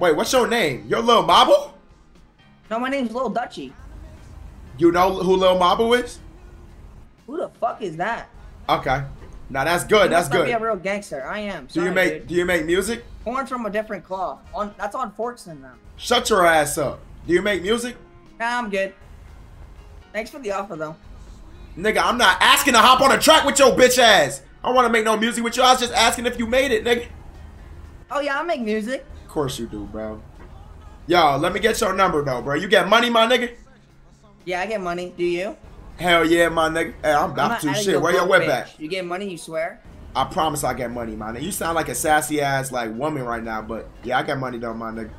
wait, what's your name? Your little Mabu? No, my name's Lil Dutchy. You know who Lil Mabu is? Who the fuck is that? Okay. Now that's good. You That's not Be a real gangster. I am. Do you make dude. Do you make music? Horns from a different cloth. On that's on forks in them. Shut your ass up. Do you make music? Nah, I'm good. Thanks for the offer though. Nigga, I'm not asking to hop on a track with your bitch ass. I don't want to make no music with you. I was just asking if you made it, nigga. Oh yeah, I make music. Of course you do, bro. Yo, let me get your number though, bro. You get money, my nigga? Yeah, I get money. Do you? Hell yeah, my nigga. Hey, I'm I'm about to adding shit. Where your whip at? You get money, you swear? I promise I get money, my nigga. You sound like a sassy ass like woman right now, but yeah, I got money though, my nigga.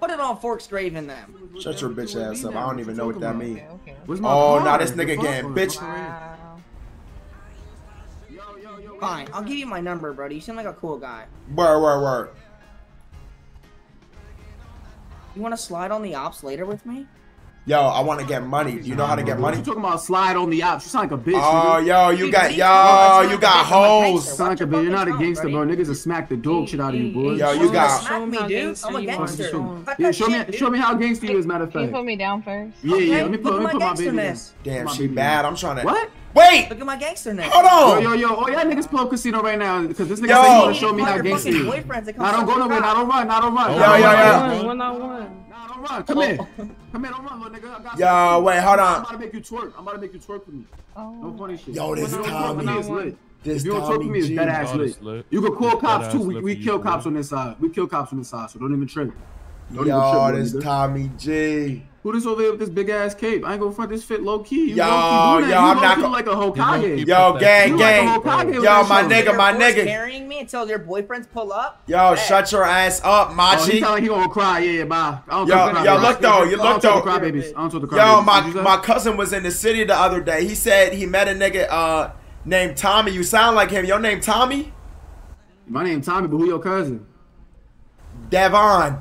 Put it on forks grave in them. Shut your bitch ass up. I don't even know what that means. Where's my Oh, car? now this nigga fuck? getting bitch. Wow. Fine, I'll give you my number, brody. You seem like a cool guy. Word, word, word. You want to slide on the ops later with me? Yo, I want to get money. Do You know how to get What money? you talking about slide on the ops? You sound like a bitch, Oh, nigga. yo, you Dude, got, yo, you got bitch, I'm hoes. gangster. Sound like a bitch. You're not a gangster, bro. Niggas will smack the dog shit out of you, boy. Yo, you got- Show me, Show 'em dude. I'm a gangster you Show me. Yeah, show me, show me how gangster you is. Matter of Can you put me down first? Yeah, yeah. Let me put, at let my me put my baby. down. Damn, she baby bad. I'm trying to. What? Wait! Look at my gangsterness. Hold on! yo, yo. yo, Oh, y'all niggas pull up casino right now because this nigga Yo. said he wanna show me how your gangster fucking you is. boyfriends to come Nah, don't suck go nowhere. cock. Nah, don't run. Nah, don't run. Yo, Nah, yo, run. yo. One on one. Nah, don't run. Come here. Come here. Don't run, little nigga. I got Yo, something. wait, hold on. I'm about to make you twerk. I'm about to make you twerk for me. Oh. No funny shit. Yo, this If you don't Tommy. for me, lit. This If you don't twerk for me, it's dead ass lit. lit. You can call cops too. We, we kill cops on this side. We kill cops on this side, so don't even trip. Don't even trip, Yo, little this nigga. Tommy G. Who this over here with this big ass cape? I ain't gonna front this fit low key. You Yo, low key do that. yo, you I'm low not key go- like a Hokage. Yo, put gang, gang. like Hokage Yo, my shit. nigga, Your my nigga. carrying me until your boyfriends pull up. Yo, Hey. shut your ass up, Oh, he Machi. sound like he gonna cry. Yeah, yeah, bye. I don't Yo, talk to yo, crybabies. look though, you I look don't talk though. to crybabies. I don't talk to crybabies. Yo, my What'd you say? my cousin was in the city the other day. He said he met a nigga uh named Tommy. You sound like him. Your name Tommy? My name Tommy, but who your cousin? Devon.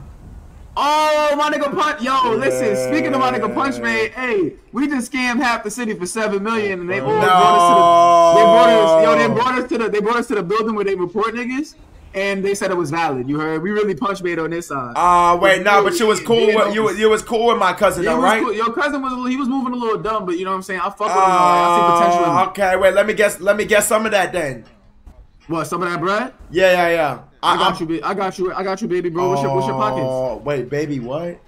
Oh, my nigga Punch. Yo, listen. Speaking of my nigga Punch Man, hey, we just scammed half the city for seven million, and they all brought us to the. They brought us. Yo, they brought us to the. They brought us to the building where they report niggas, and they said it was valid. You heard? We really punch made on this side. Uh wait, no, but you was cool with you was you was cool with my cousin Yeah, though, right? cool. Your cousin was a little, he was moving a little dumb, but you know what I'm saying. I fuck with him. I see potential in Uh, okay, wait, let me guess let me guess some of that then. What? Some of that bread? Yeah, yeah, yeah. I got I'm- you. I got you. I got you, baby bro. What's your What's your pockets? Oh, wait, baby, what?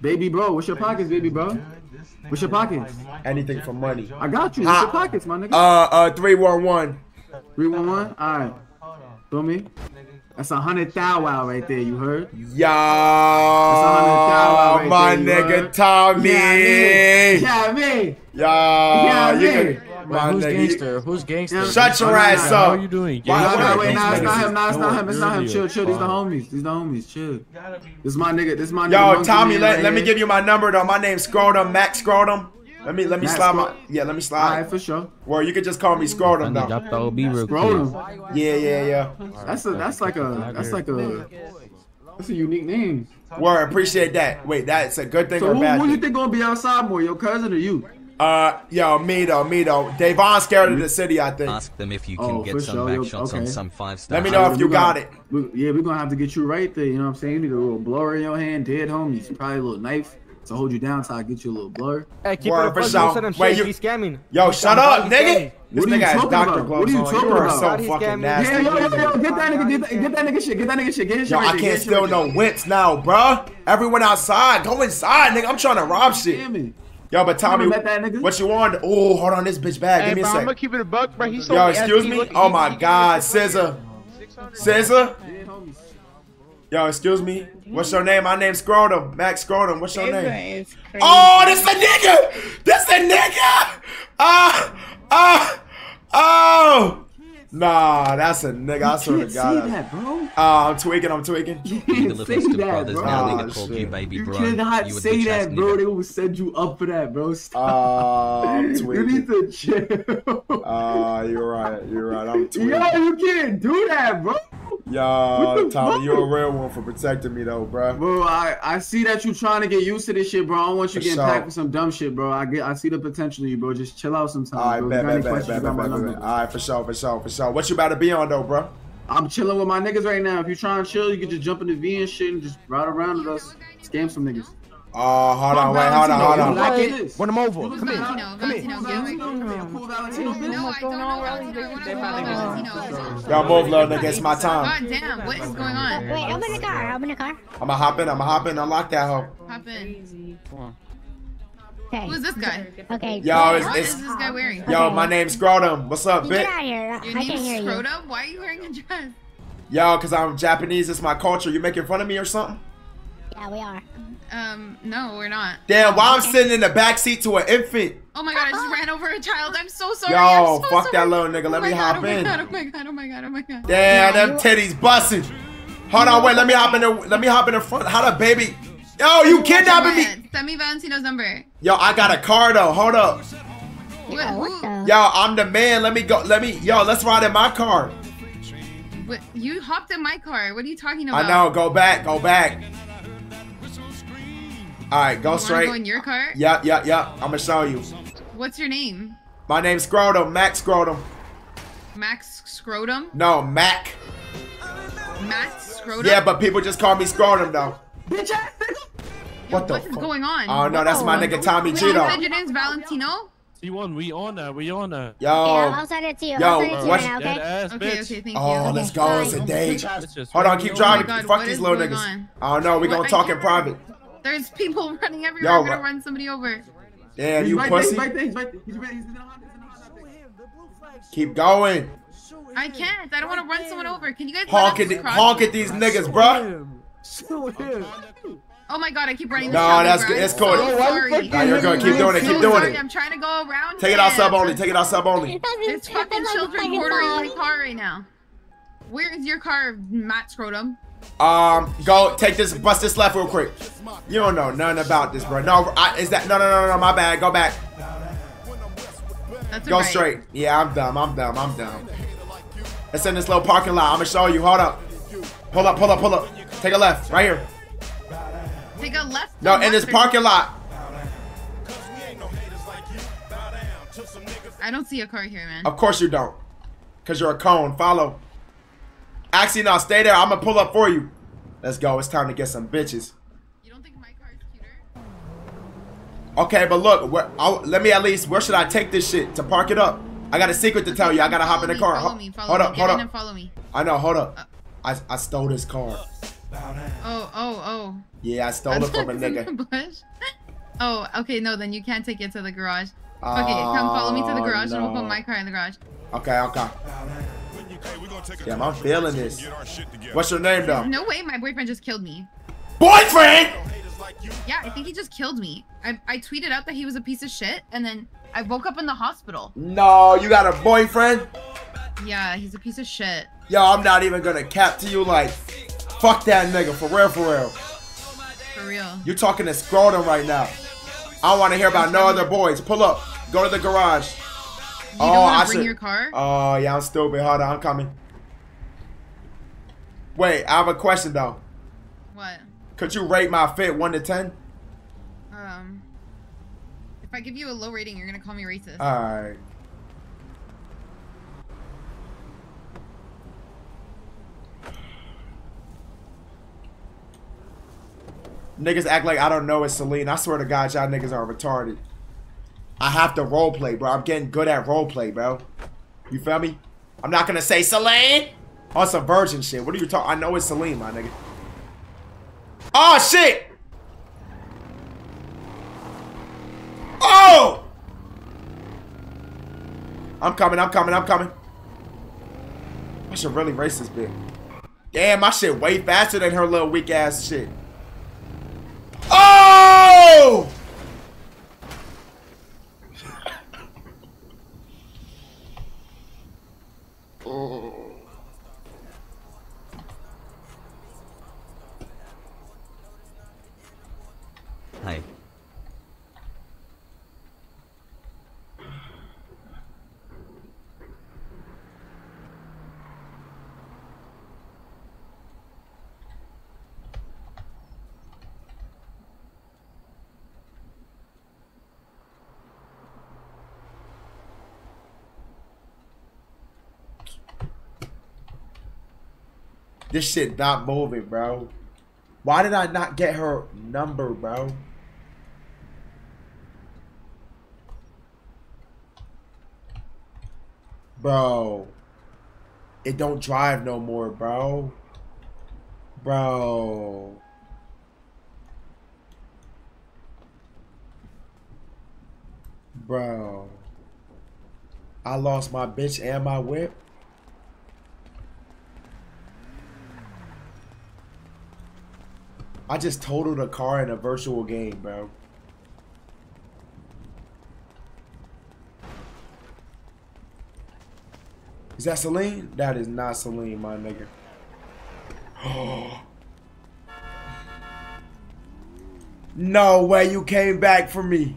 Baby bro, what's your pockets, baby bro? What's your pockets? Anything for money. I got you. What's Ah. your pockets, my nigga? Uh uh three one one. Three one one. All right. Feel me? That's a hundred thou wow right there. You heard? Yo, right my there, you nigga heard? Tommy. Yeah, me. Yo, Yeah, you me. could, my who's nigga. gangster? Who's gangster? Shut your nah, ass nah, How are you doing? Why- No, why- no, wait, nah, it's not him. Nah, it's not him. It's not him. Chill, chill. These the homies. These the homies. Chill. This is my nigga. This is my nigga. Yo, Tommy, let, let me give you my number though. My name's Scrotum, Max Scrotum. Let me let me Max slide my yeah, let me All right, slide. for sure. Well, you could just call me Scrotum though. Drop the OB real quick. Scrotum. Yeah, yeah, yeah. That's a. That's like a. That's like a. That's a unique name. Word, appreciate that. Wait, that's a good thing So or who, bad who you think gonna be outside more, your cousin or you? Uh, yo, me though, me though. Davon's scared of the city, I think. Ask them if you Oh, can for get some sure, back yo, shots on some five star. Let me know if you We got gonna- it. we- yeah, we're gonna have to get you right there. You know what I'm saying? You need a little blower in your hand, dead homies. Probably a little knife to hold you down till I get you a little blower. Hey, keep Word it for sure. don't say them Wait, you- He's scamming. Yo, He's shut up, nigga. This What are you nigga has doctor about? gloves What are you on. talking You are about? so he's fucking scamming. nasty. Yeah, yo, yo, yo, yo, get that nigga, get that, get that nigga shit, get that nigga shit, get his shit Yo, right I can't get his shit steal no there. whips now, bruh. Everyone outside. Go inside, nigga. I'm trying to rob shit. Damn it. Yo, but Tommy, You never met that nigga? what you want? Oh, hold on, this bitch bag. Hey, Give me a bro, I'm gonna keep it a buck, bro. He's so Yo, excuse me? Oh my god, Scissor. Scissor? Dead homies. Yo, excuse me. What's your name? My name's Scrotum. Max Scrotum. What's your name? Oh, this the nigga! This the nigga! Ah! Ah! Oh! Nah, that's a nigga. I swear can't to say God. that, bro. Ah, I'm tweaking. I'm tweaking. You You can't say that, brothers bro. now. Nigga called you shit. baby You cannot You say that, bro. nigga. They will set you up for that, bro. Stop. Ah, I'm you need to chill. Ah, you're right. You're right. I'm tweaking. Yo, you can't do that, bro. Yo, the Tommy, you're a real one for protecting me, though, bruh. Bro, I, I see that you trying to get used to this shit, bro. I don't want you For getting sure. packed for some dumb shit, bro. I get I see the potential in you, bro. Just chill out sometimes, All right, bro. bet, If you got bet, any bet, questions, bet, bet, bet, bet. All right, for sure, for sure, for sure. What you about to be on, though, bro? I'm chilling with my niggas right now. If you're trying to chill, you can just jump in the V and shit and just ride around with us. Scam some niggas. Oh, hold on, wait, hold on, hold on. Like it is. Run him over. Come here. Come here. Valentino, get away. Cool Valentino, bitch. No, I don't know Valentino. I want to know Valentino. Y'all move, little nigga. It's my time. God damn, what is going on? Wait, I'm in the car. I'm in the car. I'ma hop in. I'ma hop in. Unlock that hoe. Hop in. Okay. Who's this guy? Okay. Yo, it's, What is it's this guy wearing? yo. My name's Scrotum. What's up, You get bitch? out of here. Your I can't hear name's you. Scrotum? Why are you wearing a dress? Yo, cause I'm Japanese. It's my culture. You making fun of me or something? Yeah, we are. Um, no, we're not. Damn, why I'm sitting in the back seat to an infant? Oh my god, I just ran over a child. I'm so sorry. Yo, so fuck sorry. that little nigga. Let oh me my hop god, in. Oh my god, oh my god, oh my god, oh my god. Damn, them titties busting. Hold on, wait. Let me hop in the. Let me hop in the front. How the baby? Yo, you kidnapping me? What? Send me Valentino's number. Yo, I got a car though. Hold up. What, what the? Yo, I'm the man. Let me go. Let me. Yo, let's ride in my car. what- you hopped in my car. What are you talking about? I know. Go back. Go back. All right, go You straight. go in your car? Yup, yup, yup. I'm gonna show you. What's your name? My name's Scrotum. Max Scrotum. Max Scrotum? No, Mac. Max Scrotum? Yeah, but people just call me Scrotum though. Bitch ass. What the What is fuck? going on? Oh no, that's my nigga Tommy Wait, you said your name's Valentino? C1, we on that. We on that. Yeah, I'll Yo. send it to you. Yo, I'll send it to you what's- right now, okay? ass, Okay, bitch. okay, thank Oh, you. let's go. It's a date. Hold on, keep driving. Oh God, Fuck what these little going niggas. on? Oh no, we What? gonna talk in private. There's people running everywhere. Yo, I'm gonna run somebody over. Damn, He's you right pussy. there, he's right there. He's right, he's in the Honda, he's in the Honda. Keep going. I can't. I don't want to run someone over. Can you guys Honk at, the, honk at these niggas, bruh. Oh my God, I keep running No, this child that's good. I'm It's cool. So Yo, sorry. Nah, you're good. Keep doing it. Keep so doing sorry. it. I'm trying to go around. Take it out sub only. Take it out sub only. It There's fucking children fucking quartering my car right now. Where is your car, Matt Scrotum? Um, go take this, bust this left real quick. You don't know nothing about this, bro. No, I, is that no, no, no, no, my bad. Go back. That's Go alright. straight. Yeah, I'm dumb. I'm dumb. I'm dumb. It's in this little parking lot. I'm gonna show you. Hold up. Pull up. Pull up. Pull up. Take a left. Right here. Take a left. No, in this parking lot. I don't see a car here, man. Of course you don't. Cause you're a cone. Follow. Actually, no. Stay there. I'm gonna pull up for you. Let's go. It's time to get some bitches. You don't think my car is cuter? Okay, but look. Where, I'll, let me at least. Where should I take this shit to park it up? I got a secret to tell you. I gotta hop in the car. Follow me. Follow hold me. up. Get Hold up. follow me. I know. Hold up. Uh, I, I stole this car. Oh, oh, oh. Yeah, I stole it from a nigga. Oh, okay. No, then you can't take it to the garage. Okay, come follow me to the Oh, garage, and we'll put my car in the garage. Okay, okay. Damn, I'm feeling this. What's your name though? No way, my boyfriend just killed me. Boyfriend! Yeah, I think he just killed me. I, I tweeted out that he was a piece of shit, and then I woke up in the hospital. No, you got a boyfriend? Yeah, he's a piece of shit. Yo, I'm not even gonna cap to you like, fuck that nigga, for real, for real. For real. You're talking to Scrotum right now. I don't wanna hear about no other boys. Pull up. Go to the garage. You Oh, don't want I to bring should- your car? Oh, yeah, I'm stupid. Hold on, I'm coming. Wait, I have a question though. what? Could you rate my fit 1 to 10? Um. If I give you a low rating, you're gonna call me racist. Alright. Niggas act like I don't know it's Saleen. I swear to God, y'all niggas are retarded. I have to role play, bro. I'm getting good at role play, bro. You feel me? I'm not gonna say Saleen on some virgin shit. What are you talking? I know it's Saleen, my nigga. Oh shit! Oh! I'm coming, I'm coming, I'm coming. I should really race this bitch. Damn, my shit way faster than her little weak ass shit. Oh! Hi. This shit not moving, bro. Why did I not get her number, bro? Bro. It don't drive no more, bro. Bro. Bro. I lost my bitch and my whip. I just totaled a car in a virtual game, bro. Is that Saleen? That is not Saleen, my nigga. no way you came back for me.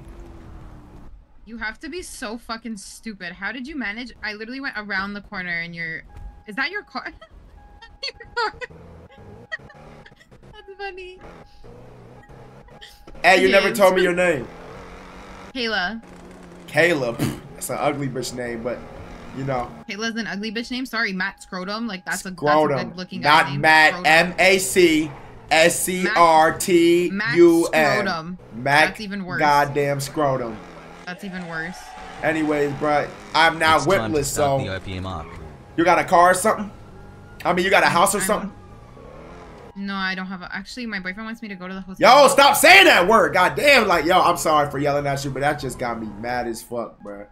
You have to be so fucking stupid. How did you manage? I literally went around the corner and your Is that your car? your car. That's funny. Hey, you never told me your name. Kayla. Caleb. That's an ugly bitch name, but you know. Kayla's an ugly bitch name. Sorry, Matt Scrotum. Like that's a, that's a Scrotum. good looking guy Not name. Matt. Scrotum. M A C S C R T U Matt M. Scrotum. Mac. That's even worse. Goddamn scrotum. That's even worse. Anyways, bruh, I'm now It's whipless, so the opium arc. you got a car or something? I mean, you got a house or I'm- something? No, I don't have a. Actually, my boyfriend wants me to go to the hospital. Yo, stop saying that word. Goddamn, like, yo, I'm sorry for yelling at you, but that just got me mad as fuck, bro.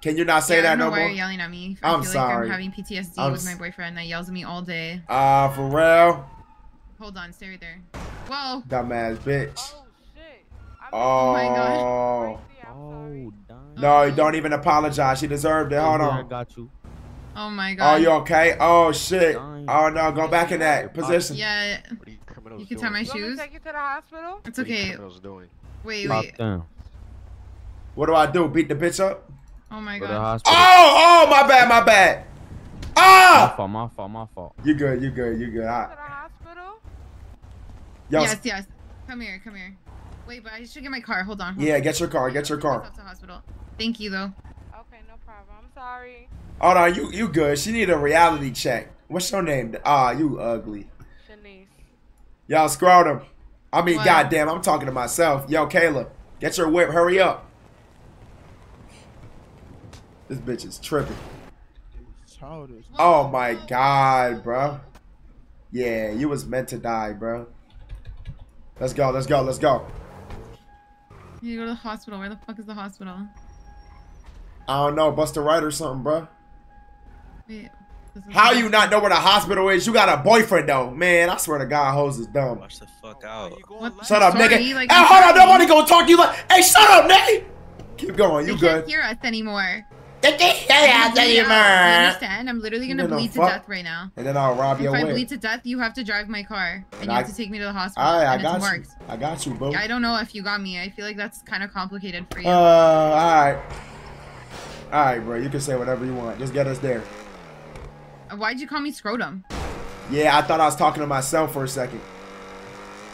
Can you not say yeah, I that don't know no why more? you're yelling at me. I I'm feel sorry. like I'm having PTSD I'm with my boyfriend that yells at me all day. Ah, for real? Hold on, stay right there. Whoa. Dumbass bitch. Oh, Oh. my God. God. Oh. No, you don't even apologize. She deserved it. Hold on. I got you. Oh my Oh, god. you okay? Oh, shit. Oh, no. Go back in that position. Yeah, What are you criminals you can doing? tie my You want me shoes. take you to the hospital? It's What are you okay. doing? Wait, wait. down. What do I do? Beat the bitch up? Oh my Go to the god. Oh, oh, my bad, my bad. Ah! My Ah! fault, my fault, my fault. You good, you good, you good. To the hospital? yo, Yes, yes. Come here, come here. Wait, but I should get my car. Hold on. Hold yeah, on. get your car, get your car. to hospital. Thank you though. Okay, no problem. I'm sorry. Hold on, you you good. She need a reality check. What's your name? Ah, you ugly. Shanice. Yo, scrotum. I mean, What? goddamn, I'm talking to myself. Yo, Kayla, get your whip. Hurry up. This bitch is tripping. Oh my god, bro. Yeah, you was meant to die, bro. Let's go, let's go, let's go. You go to the hospital. Where the fuck is the hospital? I don't know, bust a right or something, bro. Wait. How you not know where the hospital is? You got a boyfriend though, man. I swear to God, hoes is dumb. Watch the fuck out. What? Shut up, Sorry, nigga. like, hey, hold on, sorry. nobody gonna talk to you like. Hey, shut up, nigga. Keep going, you They good? can't hear us anymore. Get the hell I'm out of bleeding here. You understand? I'm literally gonna bleed to fuck. death right now. And then I'll rob If your I whip. bleed to death, you have to drive my car, and And you I- have to take me to the hospital. All right, I got it's you. marked. I got you, boo. I don't know if you got me. I feel like that's kind of complicated for you. Uh, all right. All right, bro. You can say whatever you want. Just get us there. Why'd you call me scrotum? Yeah, I thought I was talking to myself for a second.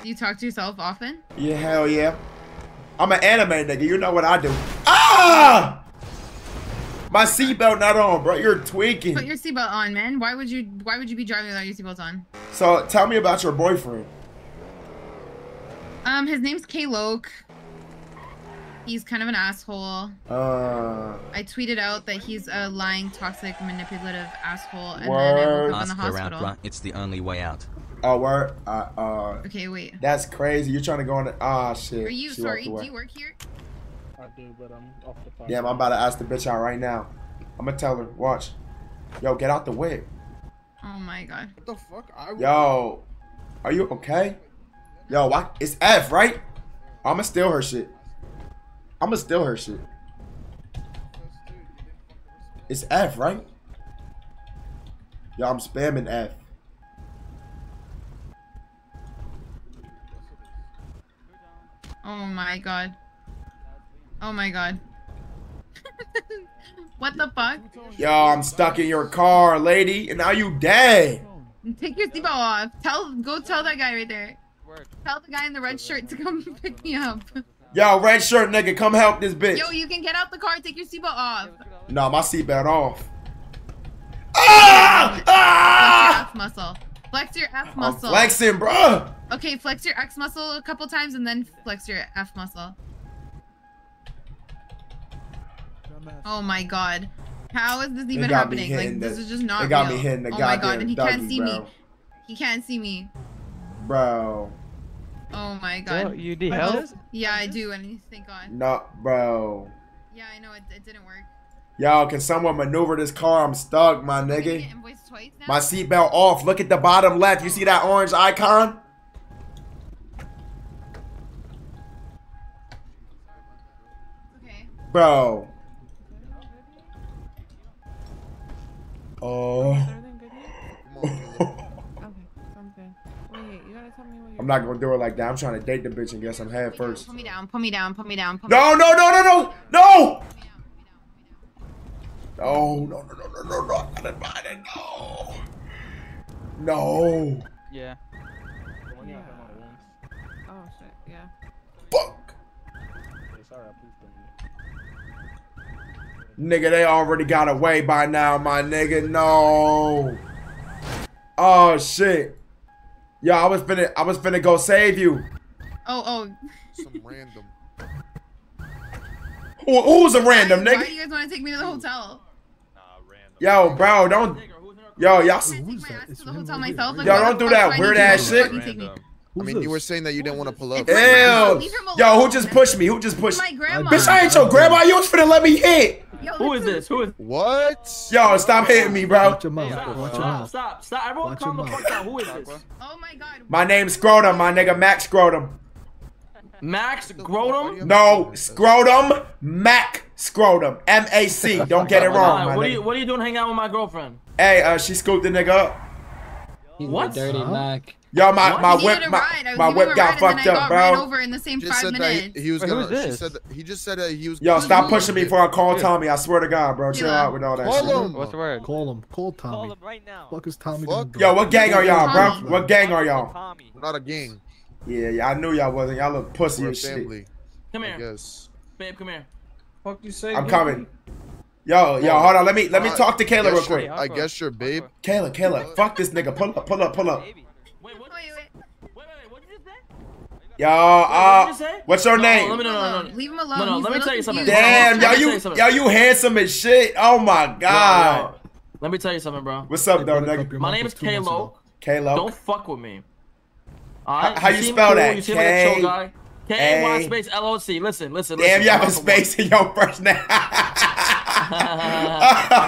Do you talk to yourself often? Yeah, hell yeah. I'm an anime nigga. You know what I do. Ah! My seatbelt not on, bro. You're tweaking. Put your seatbelt on, man. Why would you? Why would you be driving without your seatbelt on? So tell me about your boyfriend. Um, his name's K Loke. He's kind of an asshole. Uh, I tweeted out that he's a lying, toxic, manipulative asshole, and then I Word. woke up in the Ask her out, hospital. bruh. It's the only way out. oh, word. Uh, uh, Okay, wait. that's crazy. You're trying to go on the? Ah, shit. Are you She sorry? Do you work here? I do, but I'm off the Damn, I'm about to ask the bitch out right now. I'm gonna tell her. Watch. Yo, get out the way. Oh my god. What the fuck? I Yo, are you okay? Yo, why? It's F, right? I'ma steal her shit. I'ma steal her shit. It's F, right? Yo, I'm spamming F. Oh my god. Oh my god. what the fuck? Yo, I'm stuck in your car, lady, and now you dead. Take your seatbelt off. Tell, go tell that guy right there. Tell the guy in the red shirt to come pick me up. Yo, red shirt nigga, come help this bitch. Yo, you can get out the car. And take your seatbelt off. No, my seatbelt off. Ah! Ah! Flex your! F muscle. Flex your F I'm flexing, bruh. Okay, flex your X muscle a couple times and then flex your F muscle. Oh my god. How is this even happening? Like hitting this the- is just not They got real. me hitting the oh my god, and he can't see bro. me. He can't see me. Bro. Oh my god. you need help? Yeah, I do, and thank god. No, bro. Yeah, I know it, it didn't work. Y'all, can someone maneuver this car? I'm stuck, my Can nigga. get invoiced twice now? My seatbelt off. Look at the bottom left. You see that orange icon? Okay. Bro. Oh. Not gonna do it like that. I'm trying to date the bitch and get some head first. Put me down, put me down, put me down, put me No, no, no, no, no, no! No, no, no, no, no, no, no, I'm not invited. No. No. Yeah. Oh shit, yeah. Fuck. Sorry, please. Nigga, they already got away by now, my nigga. No. Oh shit. Yo, I was finna, I was finna go save you. Oh, oh. Some random. Who, who's a random Why do nigga? you guys want to take me to the hotel? Nah, random. Yo, bro, don't. Yo, y'all. Can I take my ass to the hotel myself? Like, Yo, don't do that weird ass shit. fucking take me? I mean, you were saying that you didn't want to pull up. It's Ew. Yo, who just pushed me? Who just pushed My me? grandma. Bitch, I ain't your grandma. You was finna let me hit. Yo, Who is this? Who is? What? Yo, stop hitting me, bro. Watch your mouth. Stop! Watch your Stop! mouth. Stop! Stop! Everyone, Watch calm the your fuck mouth. down. Who is this? Oh my god. My name's Scrotum, my nigga Max Scrotum. Max Grotum. No, Scrotum, Mac Scrotum. M A C. Don't get it wrong, my What are you. What are you doing hanging out with my girlfriend? Hey, uh, she scooped the nigga up. What? Dirty Mac. Yo, my, What? my whip, my, was my whip got ride and then fucked up, got bro. over in the same Just five said minutes. he, he was Wait, gonna. who's She said that, he just said that he was. Yo, stop Who's pushing me before I call Tommy. I swear to God, bro. Chill Yeah. out with all that Call shit. him. What's the word? Call him. Call Tommy. Call him right now. Fuck is Tommy Fuck. Yo, what gang are y'all, bro? Tommy. What gang are y'all? Tommy. We're not a gang. Yeah, yeah, I knew y'all wasn't. Y'all look pussy We're a as shit. family. Come here, guess. babe. Come here. Fuck you say? I'm coming. Yo, yo, hold on. Let me let me talk to Kayla real quick. I guess you're babe. Kayla, Kayla, fuck this nigga. Pull up, pull up, pull up. Wait, what? Wait, wait. Wait, wait, wait. What did you say? Yo, What'd uh, you say? what's your No, name? let me- no, no, no, no. Leave him alone. No, no, He's let me tell you something. Damn, Let yo, me tell you, you something. yo, you handsome as shit. Oh my god. yo, Let me tell you something, bro. What's up, They though, nigga? My name is two months Kalo. Kalo. Don't fuck with me. Alright? how you seem spell cool, that? You seem like a chill K- guy. K Y A- space L O C. Listen, listen, Damn, you have a not the one. space in your first name. I'm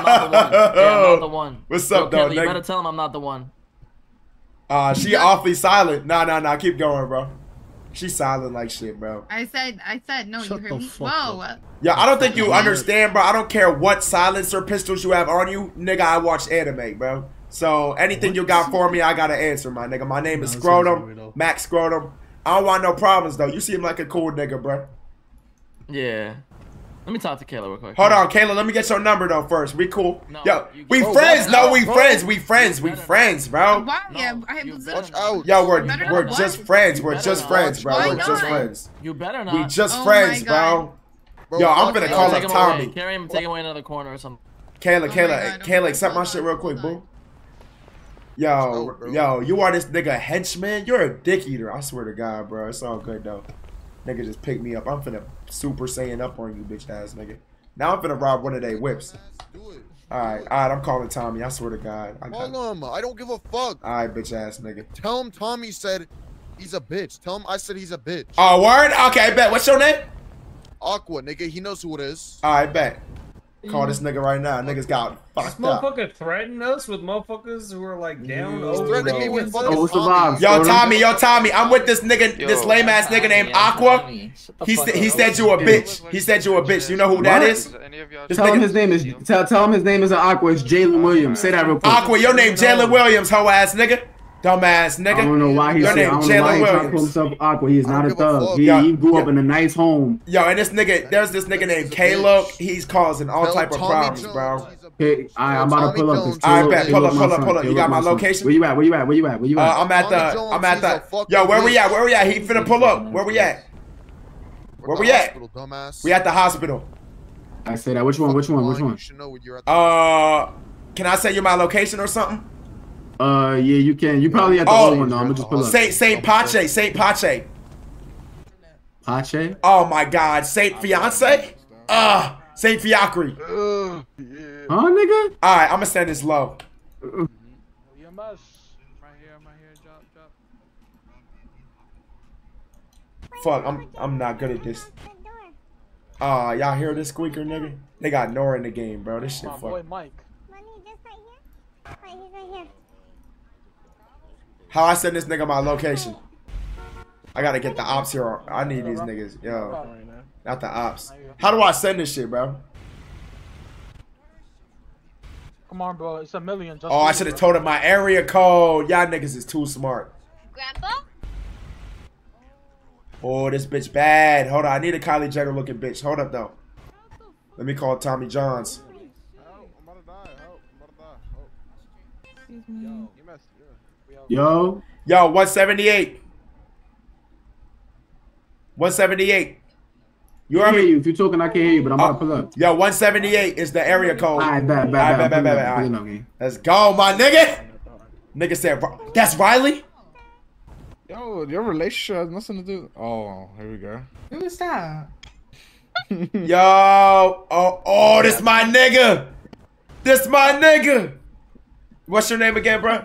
not the one. Yeah, I'm not the one. What's Yo, up, though, Kelly, You nigga? better tell him I'm not the one. Uh, she awfully silent. Nah, nah, nah. Keep going, bro. She's silent like shit, bro. I said, I said, no, Shut you heard me. fuck Whoa. up. Yeah, I don't think you understand, bro. I don't care what silencer pistols you have on you, nigga. I watch anime, bro. So anything you got for me, I gotta answer, my nigga. My name is Nah, it's Scrotum, easy. Max Scrotum. I don't want no problems though. You seem like a cool nigga, bro. Yeah. Let me talk to Kayla real quick. Hold on, Kayla. Let me get your number though first. We cool. No, Yo, we Bro, friends. watch No, we bro. friends. We friends. We friends, bro. Why? No, yeah, I you was better Watch out. Yo, we're we're just watch. friends. We're just not. friends, bro. Why We're just friends. You better not. We just Oh friends, bro. Yo, I'm gonna that. call up Tommy. away. Carry him, take him away another corner or something. Kayla, Oh Kayla, God, Kayla, accept my hold shit real quick, hold boo. Yo, Oh, yo, you are this nigga henchman. You're a dick eater. I swear to God, bro. It's all good though. Nigga just pick me up. I'm finna super saiyan up on you, bitch ass nigga. Now I'm finna rob one of they whips. All right, all right. I'm calling Tommy. I swear to God. I got. Call him. I don't give a fuck. All right, bitch ass nigga. Tell him Tommy said he's a bitch. Tell him I said he's a bitch. Oh, word. Okay, I bet. What's your name? Aqua, nigga. He knows who it is. Right, bet. Call this nigga right now. Niggas got This fucked up. motherfucker threatened us with motherfuckers who are like down Yeah. over Threatening me with wins fucking us. Oh, what's the? Yo, Tommy, yo, Tommy. I'm with this nigga, this lame ass nigga named Aqua. He said he said you a bitch. He said you a bitch. You know who that What? is? This Tell him his name is tell, tell him his name is Aqua. It's Jalen Williams. Say that real quick. Aqua, your name Jalen Williams, hoe ass nigga. Dumbass nigga. I don't know why he Your said. name I don't know why Jalen he trying to call Williams. himself Aqua. He is not a don't a thug. He, Yeah, he grew up in a nice home. Yo, and this nigga, there's this nigga named He's Caleb. He's causing all Tell type of Tommy problems, Jones bro. he's a I, I'm about to pull up. Jones This he's All right, a bet. Pull up, pull up, pull up. You Caleb got my my location? Where you at? Where you at? Where you at? Where you Uh, at? I'm at Tommy the. Jones, I'm at the. Yo, where we at? Where we at? He finna pull up. Where we at? Where we at? hospital, Dumbass. We at the hospital. I say that. Which one? Which one? Which one? You should know when you're at the Uh, Can I say you're my location or something? Uh, yeah, you can. You probably at the Oh, old one though. I'm gonna just pull up. Saint Saint Pache, Saint Pache. Pache. Oh my God, Saint Fiance. Uh, Saint Fiacre. Ugh, yeah. Huh, nigga? All right, I'm gonna send this low. EMS. Right here, right here. Drop, drop. Fuck, I'm I'm not good at this. Ah, y'all hear this squeaker, nigga? They got Nora in the game, bro. This shit My boy. Mike. Money just right here. Right, he's right here. How I send this nigga my location? I gotta get the ops here. I need these niggas, yo. Not the ops. How do I send this shit, bro? Come on, bro. It's a million. Just Oh, I should have told him my area code. Y'all niggas is too smart. Grandpa? Oh, this bitch bad. Hold on, I need a Kylie Jenner looking bitch. Hold up though. Let me call Tommy Johns. Help, I'm about to die. Help, I'm about to die. Help. Yo, EMS, yeah. Yo. Yo, 178. 178. You I heard hear me? you. If you're talking, I can't hear you, but I'm about to pull up. Yo, 178 is the area code. All right, pulling All up, right. gang. Let's go, my nigga. Nigga said, that's Riley? Yo, your relationship has nothing to do. Oh, here we go. Who is that? Yo, oh, oh, this my nigga. This my nigga. What's your name again, bro?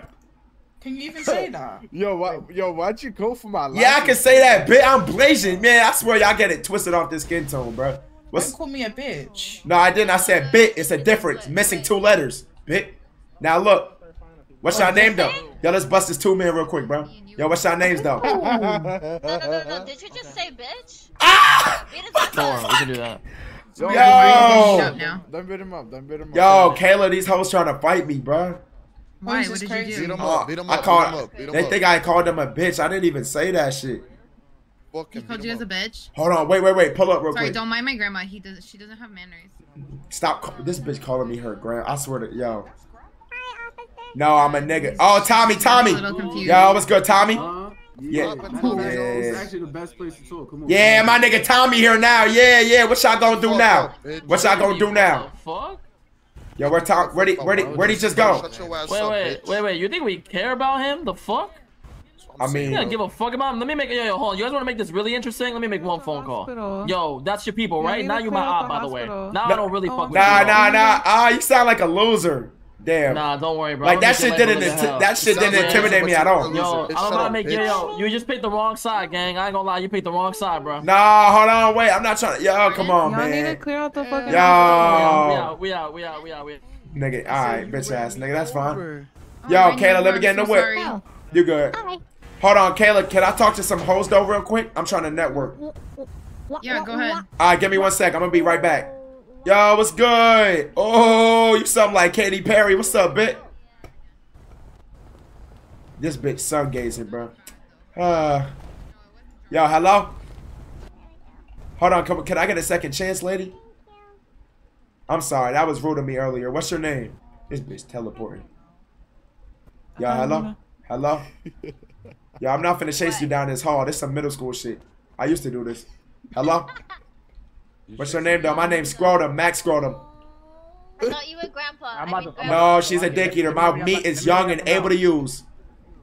Can you even say that? Yo, why, yo, why'd you go for my? life? Yeah, I can say that, bitch. I'm blazing, man. I swear y'all get it twisted off this skin tone, bro. What's Don't call me a bitch. No, I didn't. I said bit. It's a difference. Missing two letters. Bit. Now look. What's your name though? Yo, let's bust this two man real quick, bro. Yo, what's your names though? No, no, no, no. Did you just say bitch? Ah! Beat us up. we can do that. Yo, Yo. Don't beat him up. Don't beat him up. Yo, Kayla, these hoes trying to fight me, bro. Why? What did crazy? you Beat do? him Oh, up, beat him I up, called. beat him up, beat him They up. think I called them a bitch. I didn't even say that shit. Fuck He called you him as a bitch. Hold on, wait, wait, wait. Pull up real Sorry, quick. don't mind my grandma. He does. She doesn't have manners. Stop. This bitch calling me her grand. I swear to yo. Hi. No, I'm a nigga. Oh, Tommy, Tommy. I'm a little confused. Yo, what's good, Tommy? Huh? Yeah. Matter of fact, It's Yeah. actually the best place to talk. Come on. Yeah, my nigga Tommy here now. Yeah, yeah. What y'all gonna do Fuck now? up, bitch. What y'all gonna do now? Fuck. Yo, where Tom? Where'd he? Where'd he? Where'd he just go? Shut your ass Wait, up, wait, wait, wait. You think we care about him? The fuck? I mean, You don't give a fuck about him. Let me make. Yo, yo, hold on. You guys want to make this really interesting? Let me make one phone call. Yo, that's your people, Yeah, right? you Now gotta you my clear out op, the by the way. hospital. Now I don't really fuck with nah, you. nah, nah. Ah, you sound like a loser. Damn. Nah, don't worry, bro. like that shit didn't. brother that shit didn't like intimidate me at all. Yo, Bitch, I'm shut about up, to make yo, bitch. yo. You just picked the wrong side, gang. I ain't gonna lie, you picked the wrong side, bro. Nah, hold on, wait. I'm not trying to. Yo, come on, Y'all need to clear out the fucking Yo. hospital. We out, we out, we out, we out, we out. Nigga, all right, bitch ass nigga. That's fine. Yo, I Kayla, let me get in the so whip. sorry. You good? hi. Hold on, Kayla. Can I talk to some hoes though, real quick? I'm trying to network. What, Yeah, go ahead. All right, give me one sec. I'm gonna be right back. Yo, what's good? Oh, you something like Katy Perry. What's up, bitch? This bitch sun gazing, bro. Uh, yo, hello? Hold on, come, can I get a second chance, lady? I'm sorry, that was rude of me earlier. What's your name? This bitch teleporting. Yo, hello? Hello? Yo, I'm not finna chase you down this hall. This some middle school shit. I used to do this. Hello? What's your name, though? My name's Scrotum, Max Scrotum. I thought you were grandpa. I mean, grandma. No, she's a dick eater. My meat is young and able to use.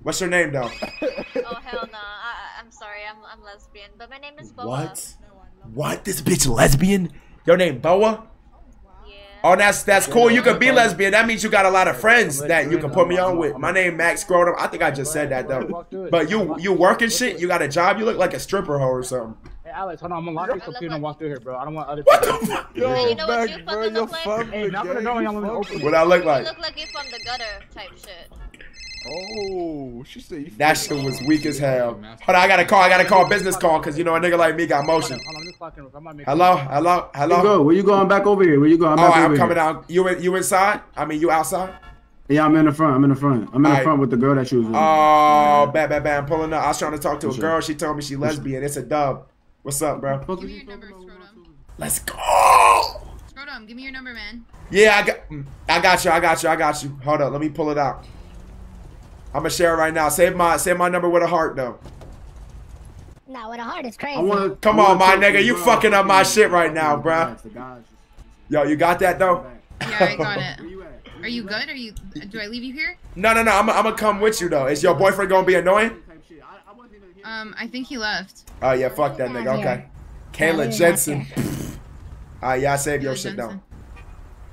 What's your name, though? Oh hell no! I, I- I'm sorry. I'm I'm lesbian, but my name is Boa. What? What? This bitch lesbian? Your name Boa? Yeah. Oh, that's that's cool. You can be lesbian. That means you got a lot of friends that you can put me on with. My name Max Scrotum. I think I just said that though. But you you working shit? You got a job? You look like a stripper hoe or something. Hey, Alex, hold on. I'm gonna lock this so people don't walk through here, bro. I don't want other What people. the fuck? Yo, Hey, you know what back, you bro, fucking you're look like? from Hey, the knock on the door, you y'all want me to open the- it. What I look like? You like? look like you're from the gutter type shit. Oh, she said you. That shit was weak as hell. Hold on, I gotta call. I gotta call business call because you know a nigga like me got motion. Hold on, let me clock in. I'm. Hello, hello, Where you hello. go? Where you going back over here? Where you going? I'm Oh, over I'm here. coming down. You in, you inside? I mean, you outside? Yeah, I'm in the front. I'm in the front. I'm in the Alright. front with the girl that you was with. Oh, bad, bad, bad. I'm pulling up. I was trying to talk to a What's girl. up? She told me she lesbian. It's a dub. What's up, bro? Fuck Give is me your number. Scrotum. Let's go. Scrotum, give me your number, man. Yeah, I got, mm, I got you. I got you. I got you. Hold up. Let me pull it out. I'm gonna share it right now. Save my, save my number with a heart though. Nah, with a heart is crazy. I wanna, Come I on, wanna my nigga, the you fucking up my shit right now, bro. Yo, you got that though? Yeah, I got it. Are you good? Are you? Do I leave you here? No, no, no. I'm, I'm gonna come with you though. Is your boyfriend gonna be annoying? Um, I think he left. Oh yeah, fuck that nigga. Okay. Kayla Yeah, Jensen. Alright, yeah, I saved your shit though.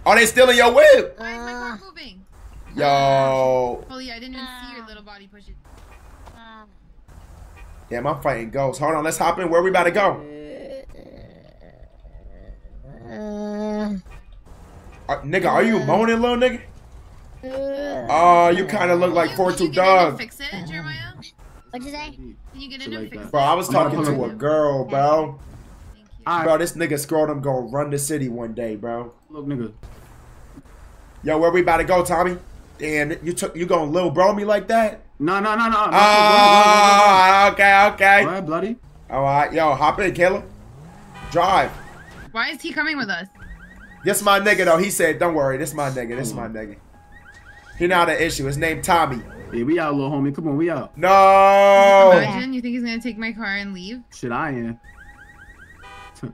Oh, they in your whip. Why is my car Uh, moving? Yo. Holy, I didn't even see your little body push it. uh, Damn, I'm fighting ghosts. Hold on, let's hop in. Where we about to go? uh, Uh, nigga, are you moaning, little nigga? uh, Oh, you kind of look like Can you- Four can Two you get in and Dog. Fix it, Jeremiah. What'd you say? Can you get Shit in like fix that. Bro, I was talking I'm to gonna- a girl, bro. Thank you. Alright. Bro, this nigga scrotum gonna run the city one day, bro. Look, nigga. Yo, where we about to go, Tommy? Damn, you took you gonna little bro me like that? No, no, no, no. Oh, okay, okay. All right, bloody. All right, yo, hop in, Kayla. Drive. Why is he coming with us? This my nigga though. He said, "Don't worry, this my nigga. This my nigga." He not an issue. His name Tommy. Yeah, we out, little homie. Come on, we out. No. Imagine you think he's gonna take my car and leave? Shit, I am.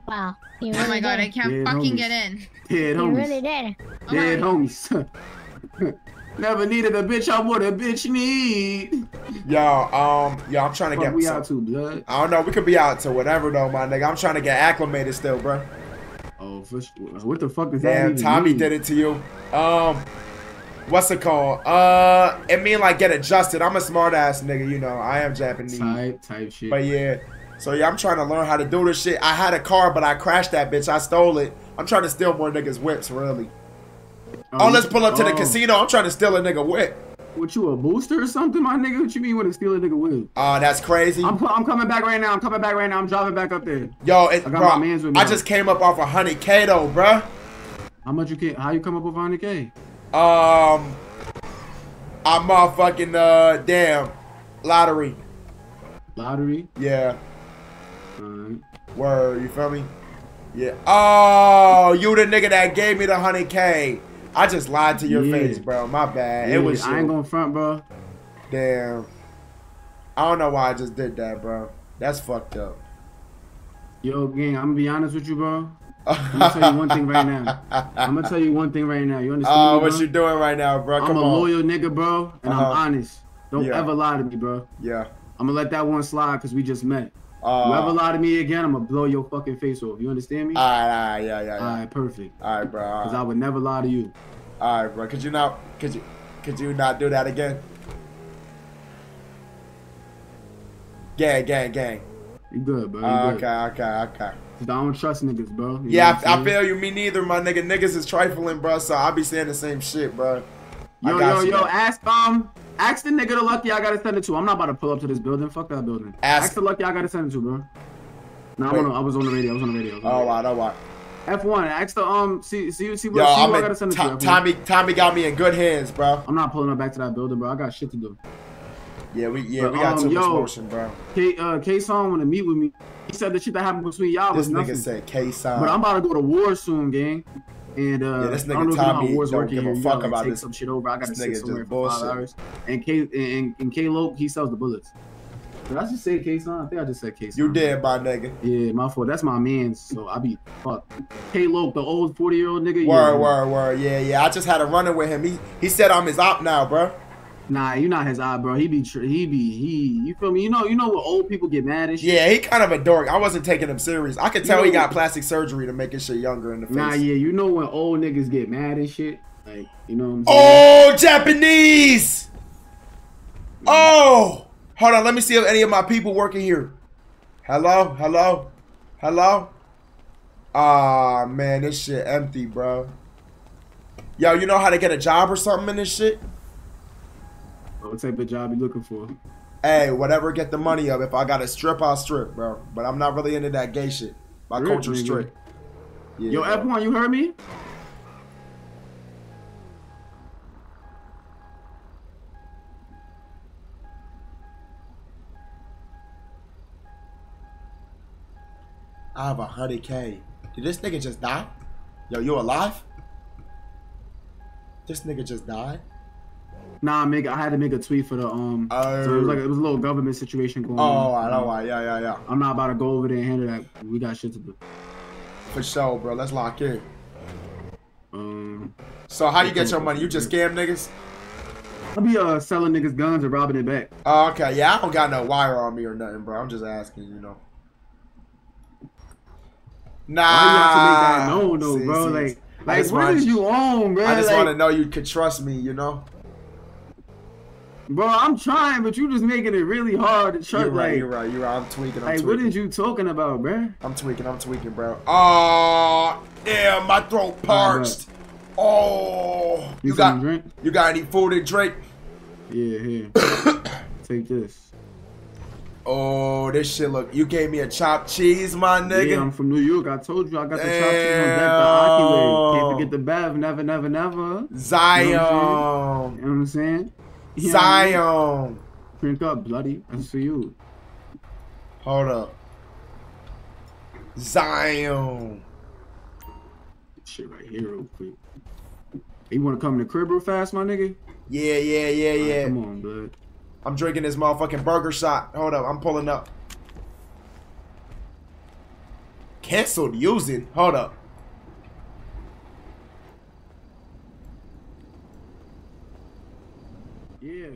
Wow. You Oh my really god, I can't Yeah, fucking homies. get in. Dead homies. You homies. really did. Oh Dead my- homies. Never needed a bitch. I'm what a bitch need. Yo, um, yo, I'm trying to Fuck, get. we some- out too, blood. I don't know. We could be out to whatever though, my nigga. I'm trying to get acclimated still, bro. Oh, for sure. What the fuck is that? Damn, Tommy mean? did it to you. Um, what's it called? Uh, it mean like get adjusted. I'm a smart ass nigga, you know. I am Japanese. Type, type shit. But yeah, so yeah, I'm trying to learn how to do this shit. I had a car, but I crashed that bitch. I stole it. I'm trying to steal more niggas' whips, really. Oh, you- let's pull up to the oh, casino. I'm trying to steal a nigga whip. What you a booster or something, my nigga? What you mean when to steal a nigga whip? Oh, that's crazy. I'm, I'm coming back right now. I'm coming back right now. I'm driving back up there. Yo, it, I got bro, my mans with me I just came up off a hundred K though, bruh. How much you can? How you come up with 100k? Um, I'm motherfucking uh, damn, lottery. Lottery. Yeah, Alright. word. You feel me? Yeah. Oh, you the nigga that gave me the hundred K. I just lied to your Yeah. face, bro. My bad. Yeah, it was I ain't you. gonna front, bro. Damn. I don't know why I just did that, bro. That's fucked up. Yo, gang, I'm gonna be honest with you, bro. I'm gonna tell you one thing right now. I'm gonna tell you one thing right now. You understand? Oh, me, what bro? you doing right now, bro? I'm a on. loyal nigga, bro, and Uh-huh. I'm honest. Don't Yeah. ever lie to me, bro. Yeah. I'm gonna let that one slide because we just met. Whoever Uh, lie to me again, I'm gonna blow your fucking face off. You understand me? Alright, alright, yeah, yeah, yeah. Alright, perfect. Alright, bro. Because I would never lie to you. Alright, bro. Could you not? Could you? Could you not do that again? Gang, gang, gang. You good, bro. You Uh, good. okay, okay, okay. I don't trust niggas, bro. You Yeah, I, I feel you. Me neither, my nigga. Niggas is trifling, bro. So I be saying the same shit, bro. Yo, yo, you, yo, ask um, ask the nigga the lucky I gotta send it to. I'm not about to pull up to this building. Fuck that building. Ask- Ask, the lucky I gotta send it to, bro. No, on, I was on the radio. I was on the radio. I was on the Oh, wow, oh, wow. F1. Ask the um, see, see, see what, Yo, see what I gotta send it to. To- F1. Tommy. Tommy got me in good hands, bro. I'm not pulling up back to that building, bro. I got shit to do. Yeah, we yeah But, we got um, too much yo, motion, bro. K, uh, K Song wanna meet with me. He said the shit that happened between y'all was nothing. This nigga said K sign. But I'm about to go to war soon, gang. And uh, Yeah, this I nigga don't know if you know Tommy wars don't give a here. Fuck about take this- some shit over. I gotta this sit somewhere for five hours. And K and, and K Loke, he sells the bullets. Did I just say Kaysan? I think I just said Kaysan. You dead, my nigga. Yeah, my fault. That's my man, So I be fuck. K Loke, the old 40 year old nigga. Word, yeah, word, word. Yeah, yeah. I just had a running with him. He he said I'm his op now, bro. Nah, you not his eye, bro. He be tr- he be he. You feel me? You know you know what old people get mad and shit. Yeah, he kind of a dork. I wasn't taking him serious. I could tell he know- got plastic surgery to make his shit younger in the face. Nah, yeah, you know when old niggas get mad and shit. Like you know what I'm saying? Oh, Japanese! Oh! Hold on, let me see if any of my people working here. Hello? Hello? Hello? Ah, man, this shit empty, bro. Yo, you know how to get a job or something in this shit? What type of job you looking for? Hey, whatever get the money up. If I got to strip, I'll strip, bro. But I'm not really into that gay shit. My Really, culture's strict. Yeah, Yo, bro. F1, you heard me? I have a hundred K. Did this nigga just die? Yo, you alive? This nigga just died? Nah, make I had to make a tweet for the um. Oh. So it was like it was a little government situation going on. Oh, on. I know why. Yeah, yeah, yeah. I'm not about to go over there and handle that. We got shit to do. For sure, bro. Let's lock in. Um, So how you get your money? You just scam niggas? I'll be uh selling niggas guns or robbing it back. Oh, okay. Yeah, I don't got no wire on me or nothing, bro. I'm just asking, you know. Nah. Why you have to make that known though, See, bro? see, like, I like what wanted- you on, bro? I just like, want to know you could trust me, you know. Bro. I'm trying, but you just making it really hard to trust. You're right. like, you're right. You're right. I'm tweaking. I'm like, tweaking. what is you talking about, bro? I'm tweaking. I'm tweaking, bro. Oh, yeah, my throat parched. Oh, You you got drink? you got any food and drink? Yeah, here. Take this. Oh, this shit look. You gave me a chopped cheese, my nigga. Yeah, I'm from New York. I told you I got the chopped cheese on deck the Aki way. Can't forget the Bev. Never, never, never. Zion. You know what I'm saying? You know what I'm saying? Zion. Drink up, bloody. That's for you. Hold up. Zion. Shit right here, real quick. You want to come in the crib real fast, my nigga? Yeah, yeah, yeah, Alright, yeah. Come on, blood. I'm drinking this motherfucking burger shot. Hold up, I'm pulling up. Cancelled using. Hold up. Yeah.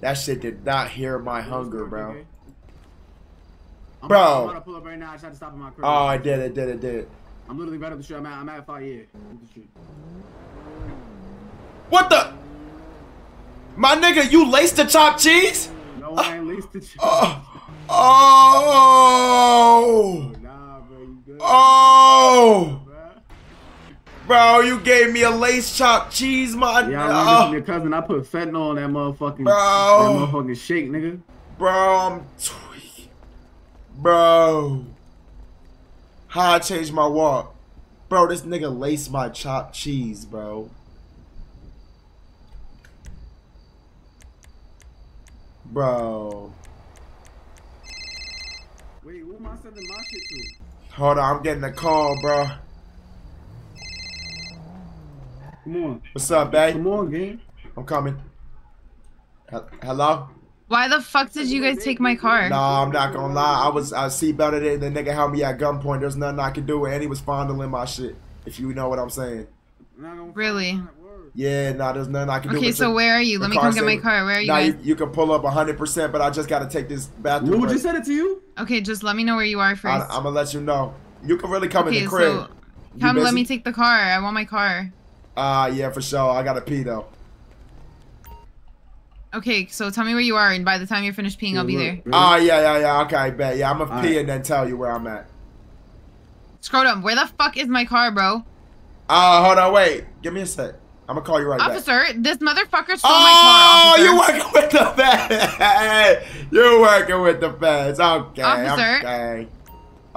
That shit did not hear my hunger, bro. I'm About, I'm Bro. about to pull up right now. I had to stop my crib. Oh, I did it, did it, did it. I'm literally right up the street. I'm at, I'm at five yeah. The. What the? My nigga, you laced the chopped cheese? No, I ain't least the cheese. Oh, oh. oh! Nah, bro, you good? Oh! Bro, you gave me a lace chopped cheese, my Yeah, I learned this nigga. from your cousin. I put fentanyl on that motherfucking, Bro. that motherfucking shake, nigga. Bro, I'm tweaking. Bro. How I changed my walk. Bro, this nigga laced my chopped cheese, bro. Bro. Wait, who am I sending my shit to? Hold on, I'm getting a call, bro. Come on. What's up, babe? Come on, gang. I'm coming. He- Hello? Why the fuck did you guys take my car? Nah, I'm not gonna lie. I was I seatbelted it, and the nigga held me at gunpoint. There's nothing I could do, and he was fondling my shit. If you know what I'm saying. Really? Yeah, nah, there's nothing I can do. Okay, so where are you? Let me come get my car. Where are you Nah, guys? you, you can pull up 100%, but I just gotta take this bathroom Lou break. just said it to you? Okay, just let me know where you are I, first. I'm gonna let you know. You can really come okay, in the crib. so come let me take the car. I want my car. Ah, yeah, for sure. I gotta pee though. Okay, so tell me where you are, and by the time you're finished peeing, I'll be there. Ah, yeah, yeah, yeah. Okay, bet. Yeah, I'm gonna All pee right. and then tell you where I'm at. Scrotum, where the fuck is my car, bro? Ah, hold on, wait. Give me a sec. I'm gonna call you right back. Officer, this motherfucker stole Oh, my car. Officer. you working with the feds? you working with the feds? Okay, Officer. okay,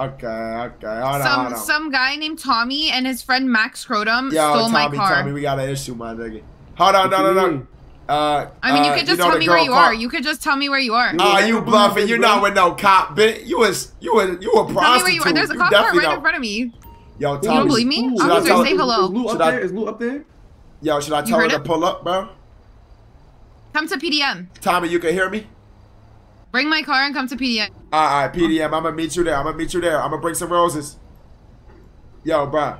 okay, okay. Hold on, some hold on. some guy named Tommy and his friend Max Scrotum Yo, stole Tommy, my car. Tommy, we got an issue, my nigga. Hold on, no, no, no. Uh, I mean, you uh, could just know tell me where you caught- are. You could just tell me where you are. Ah, you bluffing? You not with no cop, bitch. You was you were you a Tell me where you are. There's a cop car right don't- in front of me. Yo, Tommy, You don't believe me? Should I Officer, tell- say hello. Is Lou up Should I- there? Is Lou up there? Yo, should I tell her to it? pull up, bro? Come to PDM. Tommy, you can hear me? Bring my car and come to PDM. All right, PDM. I'm gonna meet you there. I'm gonna meet you there. I'm gonna bring some roses. Yo, bro.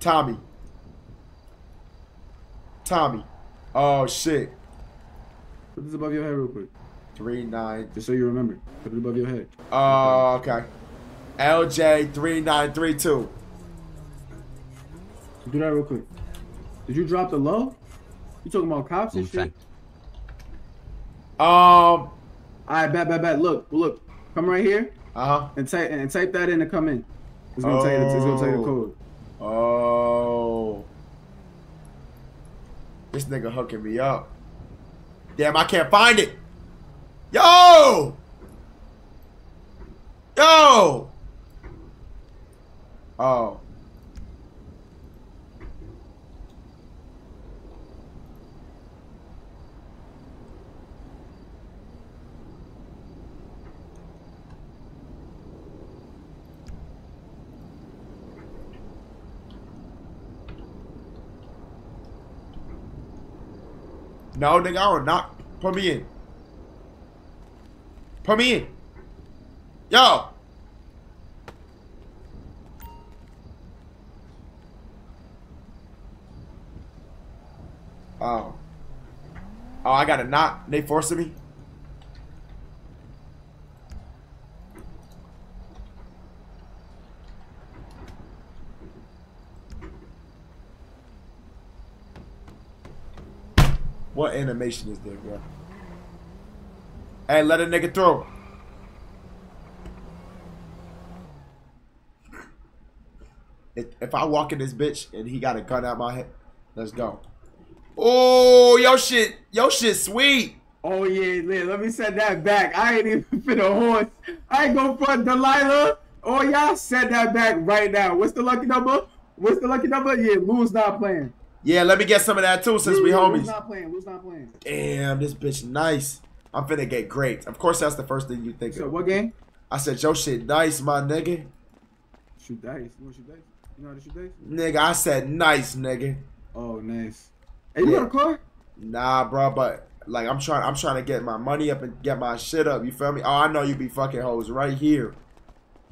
Tommy. Tommy. Oh shit. Put this above your head real quick. Three nine. Just so you remember. Put it above your head. Oh, okay. LJ three nine three two. Do that real quick. Did you drop the low? You talking about cops and shit? Um. Alright, bet, bet, bet. Look, look. Come right here. Uh huh. And type and type that in to come in. It's gonna tell you. It's gonna tell you the code. Oh. This nigga hooking me up. Damn, I can't find it. Yo! Yo! Oh. No, nigga, I will not. Put me in. Put me in. Yo. Oh. Oh, I got a knock. They forcing me. What animation is there, bro? Hey, let a nigga throw. If, if I walk in this bitch and he got a gun out my head, let's go. Oh, yo shit, yo shit sweet. Oh yeah, yeah, let me set that back. I ain't even fit a horse. I ain't going for Delilah. Oh y'all set that back right now. What's the lucky number? What's the lucky number? Yeah, Lou's not playing. Yeah, let me get some of that too since we homies. Lou's not playing. Lou's not playing. Damn, this bitch nice. I'm finna get great. Of course, that's the first thing you think So of. what game? I said, yo shit nice, my nigga. Shoot dice. You want shoot dice? You know how to shoot dice? Nigga, I said nice, nigga. Oh, nice. Hey, you Yeah. got a car? Nah, bro, but like I'm trying, I'm trying to get my money up and get my shit up. You feel me? Oh, I know you be fucking hoes right here.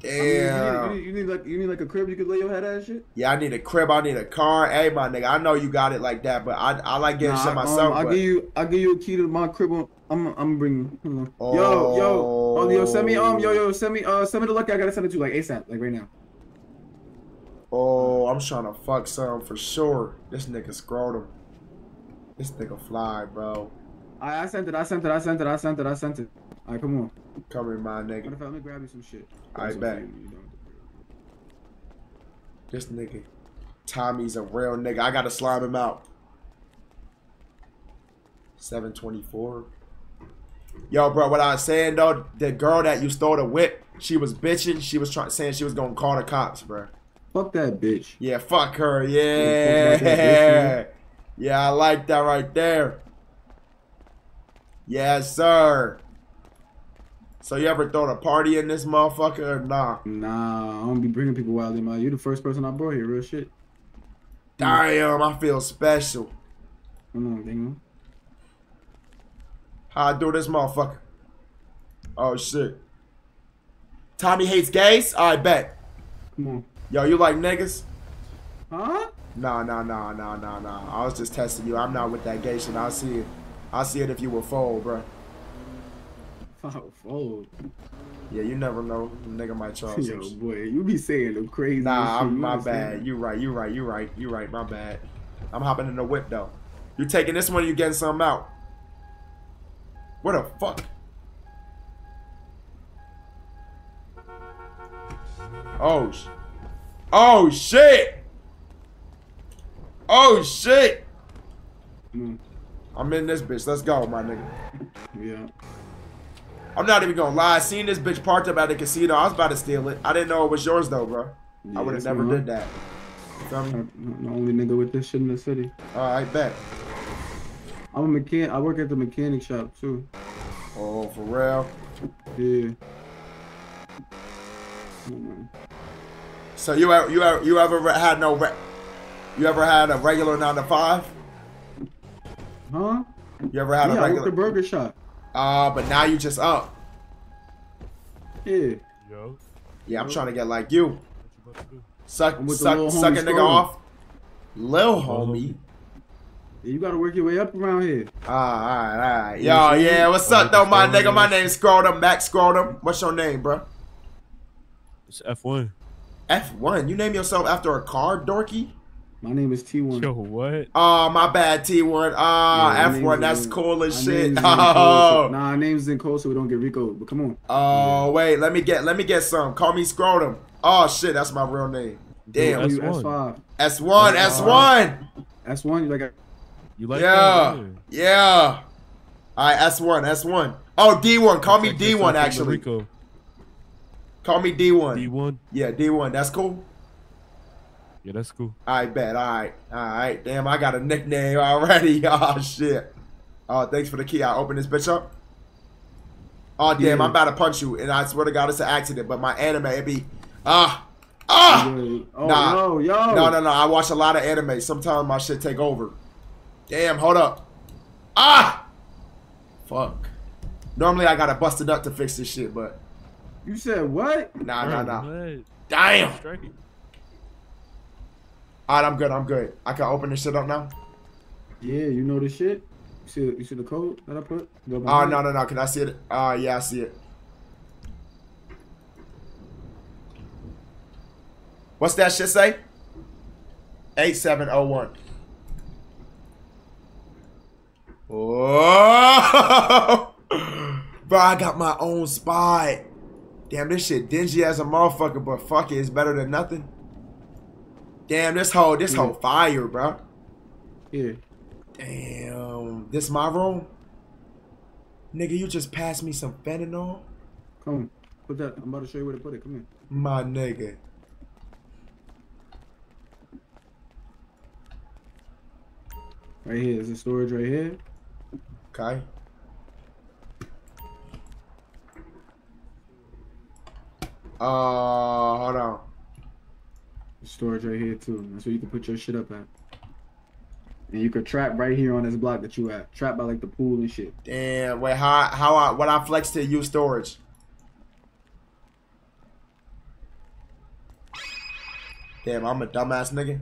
I mean, you, need, Damn. you, need, you need like you need like a crib you could lay your head at shit. Yeah, I need a crib. I need a car. Hey, my nigga, I know you got it like that, but I, I like getting Nah, shit myself. Um, I'll but- give you I'll give you a key to my crib. on- I'm I'm bringing. hold on. Yo yo oh yo send me um yo yo send me uh send me the lucky. I gotta send it to you like ASAP like right now. Oh, I'm trying to fuck some for sure. This nigga scrotum. This nigga fly, bro. I I sent it. I sent it. I sent it. I sent it. I sent it. All right, come on. Come here, my Matter nigga. of fact, let me grab you some shit. I That's bet. okay, you know. This nigga. Tommy's a real nigga. I gotta slime him out. 724. Yo, bro, what I was saying though, the girl that you stole the whip, she was bitching. She was trying saying she was gonna call the cops, bro. Fuck that bitch. Yeah, fuck her. Yeah, Yeah. bitch, Yeah, I like that right there. Yes, sir. So you ever thrown a party in this motherfucker or nah? Nah, I don't be bringing people wild in my. You the first person I brought here. Real shit. Damn, I feel special. Hold on, dingo. How I do this motherfucker? Oh shit. Tommy hates gays? I bet. Come on. Yo, you like niggas? Huh? Nah, nah, nah, nah, nah, nah. I was just testing you. I'm not with that gay shit. I'll see it. I'll see it if you were fold, bro. Oh, fold. Yeah, you never know. Nigga might some Yo, boy, you be saying the crazy. Nah. I'm, my bad. You right, you right, you right, you right, my bad. I'm hopping in the whip though. You taking this one, you getting something out. What the fuck? Oh, sh- oh shit! Oh shit! Mm, I'm in this bitch. Let's go, my nigga. yeah. I'm not even gonna lie. Seeing this bitch parked up at the casino, I was about to steal it. I didn't know it was yours though, bro. Yeah, I would have never did that. You feel me? I'm the only nigga with this shit in the city. Alright, bet. I'm a mechanic. I work at the mechanic shop too. Oh, for real? Yeah. So you ever you ever you ever had no re- you ever had a regular nine to five? Huh? You ever had yeah, a I work the regular? burger shop. Uh, but now you just up. Yeah. Yo, Yeah, I'm trying to get like you. you about to do? Suck with the suck little suck a homie nigga off. Lil homie. Yeah, You gotta work your way up around here. Ah, alright, alright. Yo, what yeah, what's I up like though, my Scrotum, nigga? My name's Scrotum, Max Scrotum. What's your name, bro? It's F1. F1. You name yourself after a car, dorky? My name is T1. Yo, what? Oh, my bad, T1. Ah, Yeah, F1, that's in- cool as shit. name's in so- Oh. Nah, our name's in code so we don't get RICO. But come on. Oh wait, let me get let me get some. Call me Scrotum. Oh shit, that's my real name. Damn. You S1. S5. S one, S one. S1, you like You like Yeah, that? yeah. All right, S one, S one. Oh D one. Call me Check D yourself one in actually. Rico. Call me D one. D1. Yeah, D one. That's cool. Yeah, that's cool. I bet. All right, all right. Damn, I got a nickname already. Oh shit. Oh, thanks for the key. I open this bitch up. Oh damn, Yeah. I'm about to punch you, and I swear to God, it's an accident. But my anime, it be ah ah. Oh, Nah. yo, yo. No, no, no. I watch a lot of anime. Sometimes my shit take over. Damn, hold up. Ah! Fuck. Normally I gotta bust it up to fix this shit, but You said what? nah, nah, nah. What? Damn! It. Alright, I'm good, I'm good. I can open this shit up now? Yeah, you know this shit. You see, you see the code that I put? Go Oh no no no! Can I see it? Oh yeah, I see it. What's that shit say? Eight seven oh one. Oh, bro! I got my own spot. Damn, this shit dingy as a motherfucker, but fuck it, it's better than nothing. Damn, this whole this whole fire, bro. Yeah. Damn, this my room. Nigga, you just passed me some fentanyl. Come, on, put that. I'm about to show you where to put it. Come here. My nigga. Right here. Is the storage right here. Okay. Uh, hold on. Storage right here too. That's where you can put your shit up at. And you could trap right here on this block that you at. Trap by like the pool and shit. Damn, wait, how how I what I flex to use storage? Damn, I'm a dumbass nigga.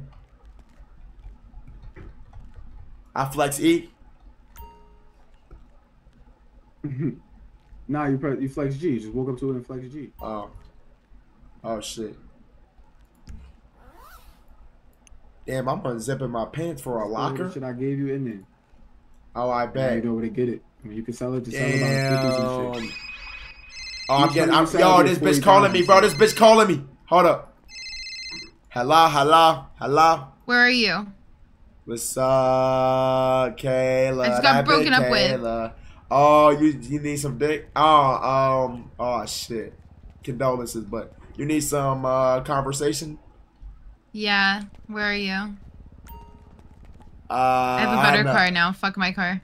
I flex E. nah, you press, you flex G. Just walk up to it and flex G. Oh. Oh shit. Damn, I'm unzipping my pants for a locker. Shit I gave you in there. Oh, I bet. you know where to get it. I mean, you can sell it to sell it about 50s and Damn. Oh, I'm getting. I'm, yo, this bitch calling me, bro. This bitch calling me. Hold up. Hello, hello, hello. Where are you? What's up, Kayla? I just got That broken big up with. Oh, you you need some dick? Oh, um, oh shit. Condolences, but you need some uh conversation. Yeah. Where are you? Uh, I have a better car now. Fuck my car.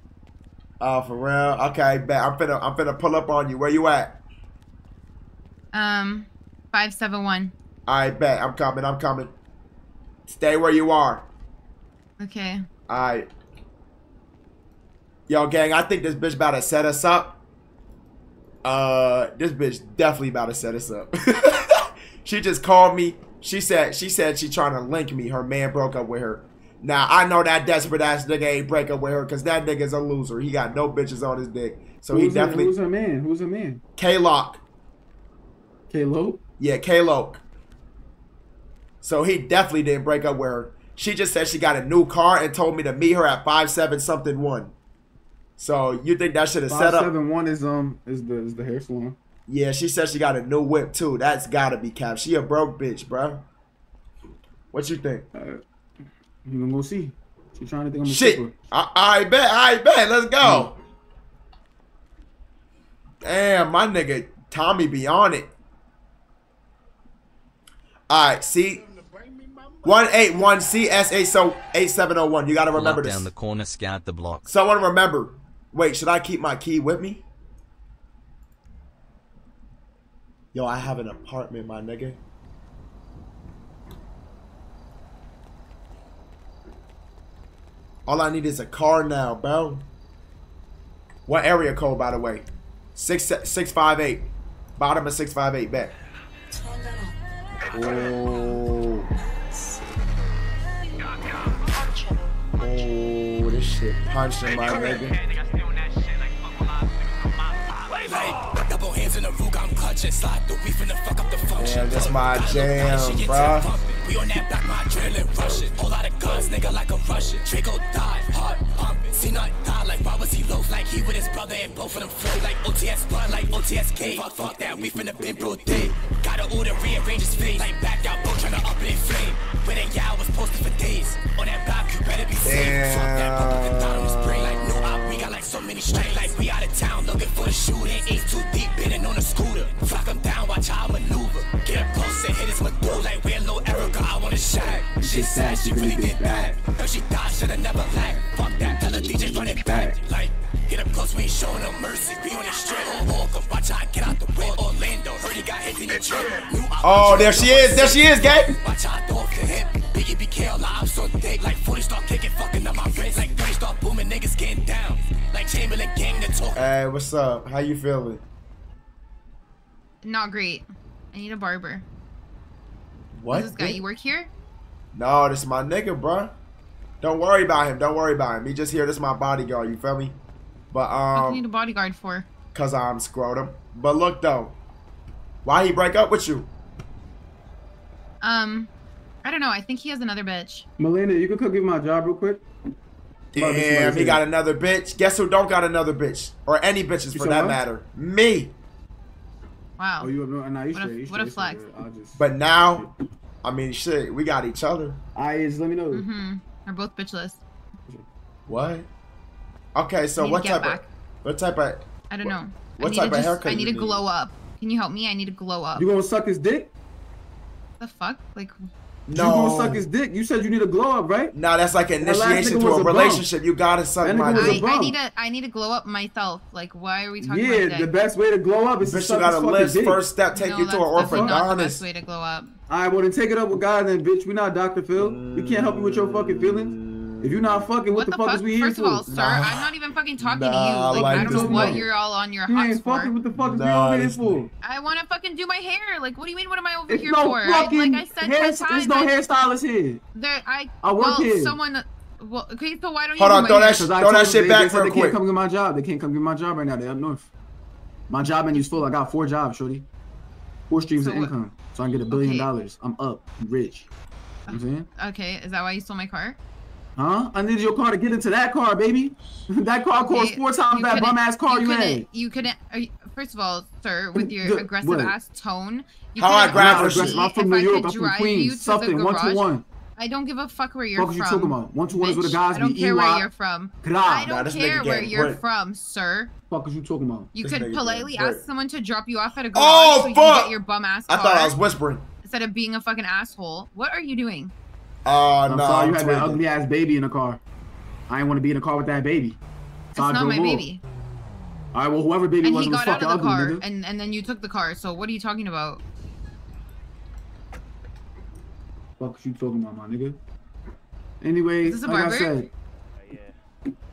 Oh, for real? Okay, bet. I'm finna I'm finna pull up on you. Where you at? Um, five seven one. I bet. I'm coming. I'm coming. Stay where you are. Okay. Alright. Yo, gang, I think this bitch about to set us up. Uh, this bitch definitely about to set us up. she just called me. She said she said she trying to link me. Her man broke up with her. Now I know that desperate ass nigga ain't break up with her because that nigga's a loser. He got no bitches on his dick. So he Who's her- definitely Who's her man? Who's her man? K Lock. K Lo. Yeah, K Loke. So he definitely didn't break up with her. She just said she got a new car and told me to meet her at five seven something one. So you think that should have set up? seven one is um is the is the hair salon. Yeah, she said she got a new whip too. That's gotta be cap. She a broke bitch, bro. What you think? Uh, you gonna go see? She trying to think I'm a Shit. stripper. I, I bet. I bet. Let's go. Damn, my nigga Tommy be on it. All right, see. One eight one CSA so eight seven zero one. You gotta Pull remember up this. down the corner, scout the block. Someone remember. Wait, should I keep my key with me? Yo, I have an apartment, my nigga. All I need is a car now, bro. What area code, by the way? Six six five eight. Bottom of six five eight. Bet. Oh. Oh, this shit punching my nigga. Damn, this my jam, bruh. We on that back, my adrenaline rushing. Whole lot of guns, nigga, like a Russian. Draco die, heart pumping. See not die, like why was he low? Like he with his brother and both of them flow. Like OTS blood, like OTSK. Fuck, fuck that, we finna been bro day. Gotta order, rearrange his face. Like back out, bro, tryna up it in flame. Where that y'all was posted for days. On that back, you better be safe. Fuck that, pump with the bottom spray. Like no many straight. Like we out of town looking for the shooter. Ace too deep, bidding on a scooter. Flock him down, watch how I maneuver. Get up close and hit his medulla. Like we're low Erica, I wanna shag. Shit sad, she really did bad. If she died, shoulda never lagged. Fuck that, tell the DJ run it back. Like, get up close, we ain't showing no mercy. We on the strip. Oh, come watch how I get out the way. Orlando, heard he got hit in the gym. Oh, there she is. There she is, gang. Watch how I throw off the hip. Biggie BK, all I'm so thick. Like 40 start kicking, fucking up my wrist. Like 30 start booming, niggas getting down. Like Chamberlain gang to talk. Hey, what's up? How you feeling? Not great. I need a barber. What? Who's this guy? You work here? No, this is my nigga, bruh. Don't worry about him. Don't worry about him. He just here. This is my bodyguard. You feel me? But um. What do you need um, a bodyguard for? cause I'm scrotum. But look though, why he break up with you? Um, I don't know. I think he has another bitch. Melinda, you can come give my job real quick. Mother, Damn, somebody he say- got another bitch. Guess who don't got another bitch or any bitches You for that what? matter? Me. Wow. Oh, you have no, nah, you What a- straight. You what a flex. so, I'll just. But now, I mean, shit, we got each other. I just let me know. Mm-hmm. They're both bitchless. What? Okay, so what type back. of what type of I don't know. What type of just, haircut I need you to glow up. Can you help me? I need to glow up. You gonna suck his dick? the fuck? Like, You gonna no? suck his dick? You said you need a glow up, right? No, that's like an initiation to was a a bum. relationship. You gotta suck my nigga was a dick. I, I need to I need to glow up myself. Like, why are we talking about this? Yeah, about the dick? best way to glow up is to Bitch, you suck his gotta fucking list dick. first step, take no, you to an that's definitely not the best way to glow up. All right, well then take it up with God then, bitch. We not Dr. Phil. We can't help you with your fucking feelings. If you're not fucking, what, What the, fuck, is we here First of all, sir, Nah. I'm not even fucking talking Nah, to you. I Like, like I don't know what nigga. you're all on your you huts ain't for. fucking. What the fuck is we Nah, over here this for? I want to fucking do my hair. Like, what do you mean? What am I over It's here no for? I, like I said hair. ten There's times. no I, hairstylist here. there, I, I work well, here. someone. Well, okay, so why don't you Hold do on, my throw that hair? sh- Cause I Throw that told shit them they, back they said real they quick. can't come get my job. They can't come get my job right now. They up north. My job menu's full. I got four jobs, shorty. Four streams So of what- income, so I can get a billion Okay. dollars. I'm up, I'm rich. You know what I'm uh, saying, Okay, is that why you stole my car? Huh? I needed your car to get into that car, baby. that car costs Okay, four times you that bum ass car you, couldn't- had. You couldn't. You, first of all, sir, with your Good- aggressive what? ass tone, you How I grab I'm her ask not shit? me aggressive. I'm from if New I York. could I'm from Queens. Something the one garage. to one. I don't give a fuck where you're Fuck is from. you talking about? One to one is where the bitch. guys I don't be care where EY. you're from. I don't this care where getting you're brick. from, sir. Fuck is you talking about? You This could politely getting ask brick. someone to drop you off at a garage Oh, so you can get your bum ass I thought I was whispering. instead of being a fucking asshole. What are you doing? Oh I'm no, sorry I'm you had that ugly ass baby in the car. I ain't want to be in the car with that baby. So I It's not my off. baby. All right, well, whoever baby And was he was got out of the ugly, car, nigga. and, and then you took the car. So what are you talking about? Fuck is you talking about, my nigga? Anyway, Is this a like barber? I said,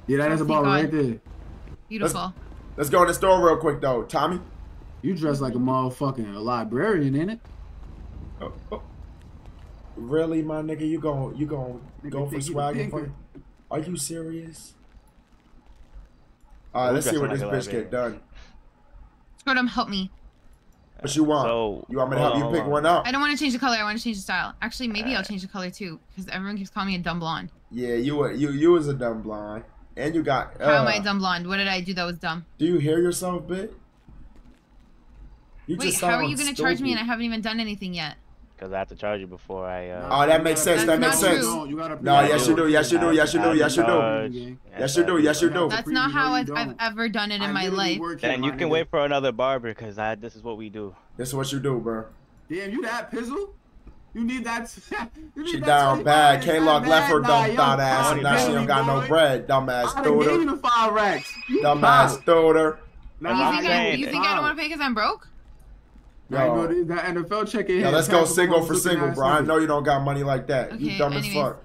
yeah, that is a barber right there. Beautiful. Let's go in the store real quick though, Tommy. You dress like a motherfucking librarian, ain't it? Oh, oh. Really, my nigga? You gon' you gon' Nigga go for think you swag in front? Are you serious? All right, let's see what this bitch get done. Scrotum, help me. What you want? So, you want me to help on, you pick on. one out? I don't want to change the color. I want to change the style. Actually, maybe I'll change the color too, because everyone keeps calling me a dumb blonde. Yeah, you were you you was a dumb blonde, and you got. How am uh, I dumb blonde? What did I do that was dumb? Do you hear yourself, bit? You Wait, just how are you gonna charge me and I haven't even done anything yet? Because I have to charge you before I. Uh, Oh, that makes sense. That makes sense. true. You gotta No, yes you do. Yes you do. Yes you do. Yes you do. Yes you do. Yes you do. That's not how I've, I've ever done it in my life. work Then you can wait for another barber because I this is what we do. This is what you do, bro. Damn, you that pizzle? You need that. you need She that down 25 bad. It's K not Lock left her bad, dumb nah, thought ass, and now she don't got no bread. Dumbass I done gave you the five racks. Dumbass proud. Thuder. Nah, You I'm think, I, saying you it. think I don't want to pay because I'm broke? Nah, Yo. bro, that NFL check in. Yo, let's go single for single, bro. I know you don't got money like that. Okay, You dumb as fuck.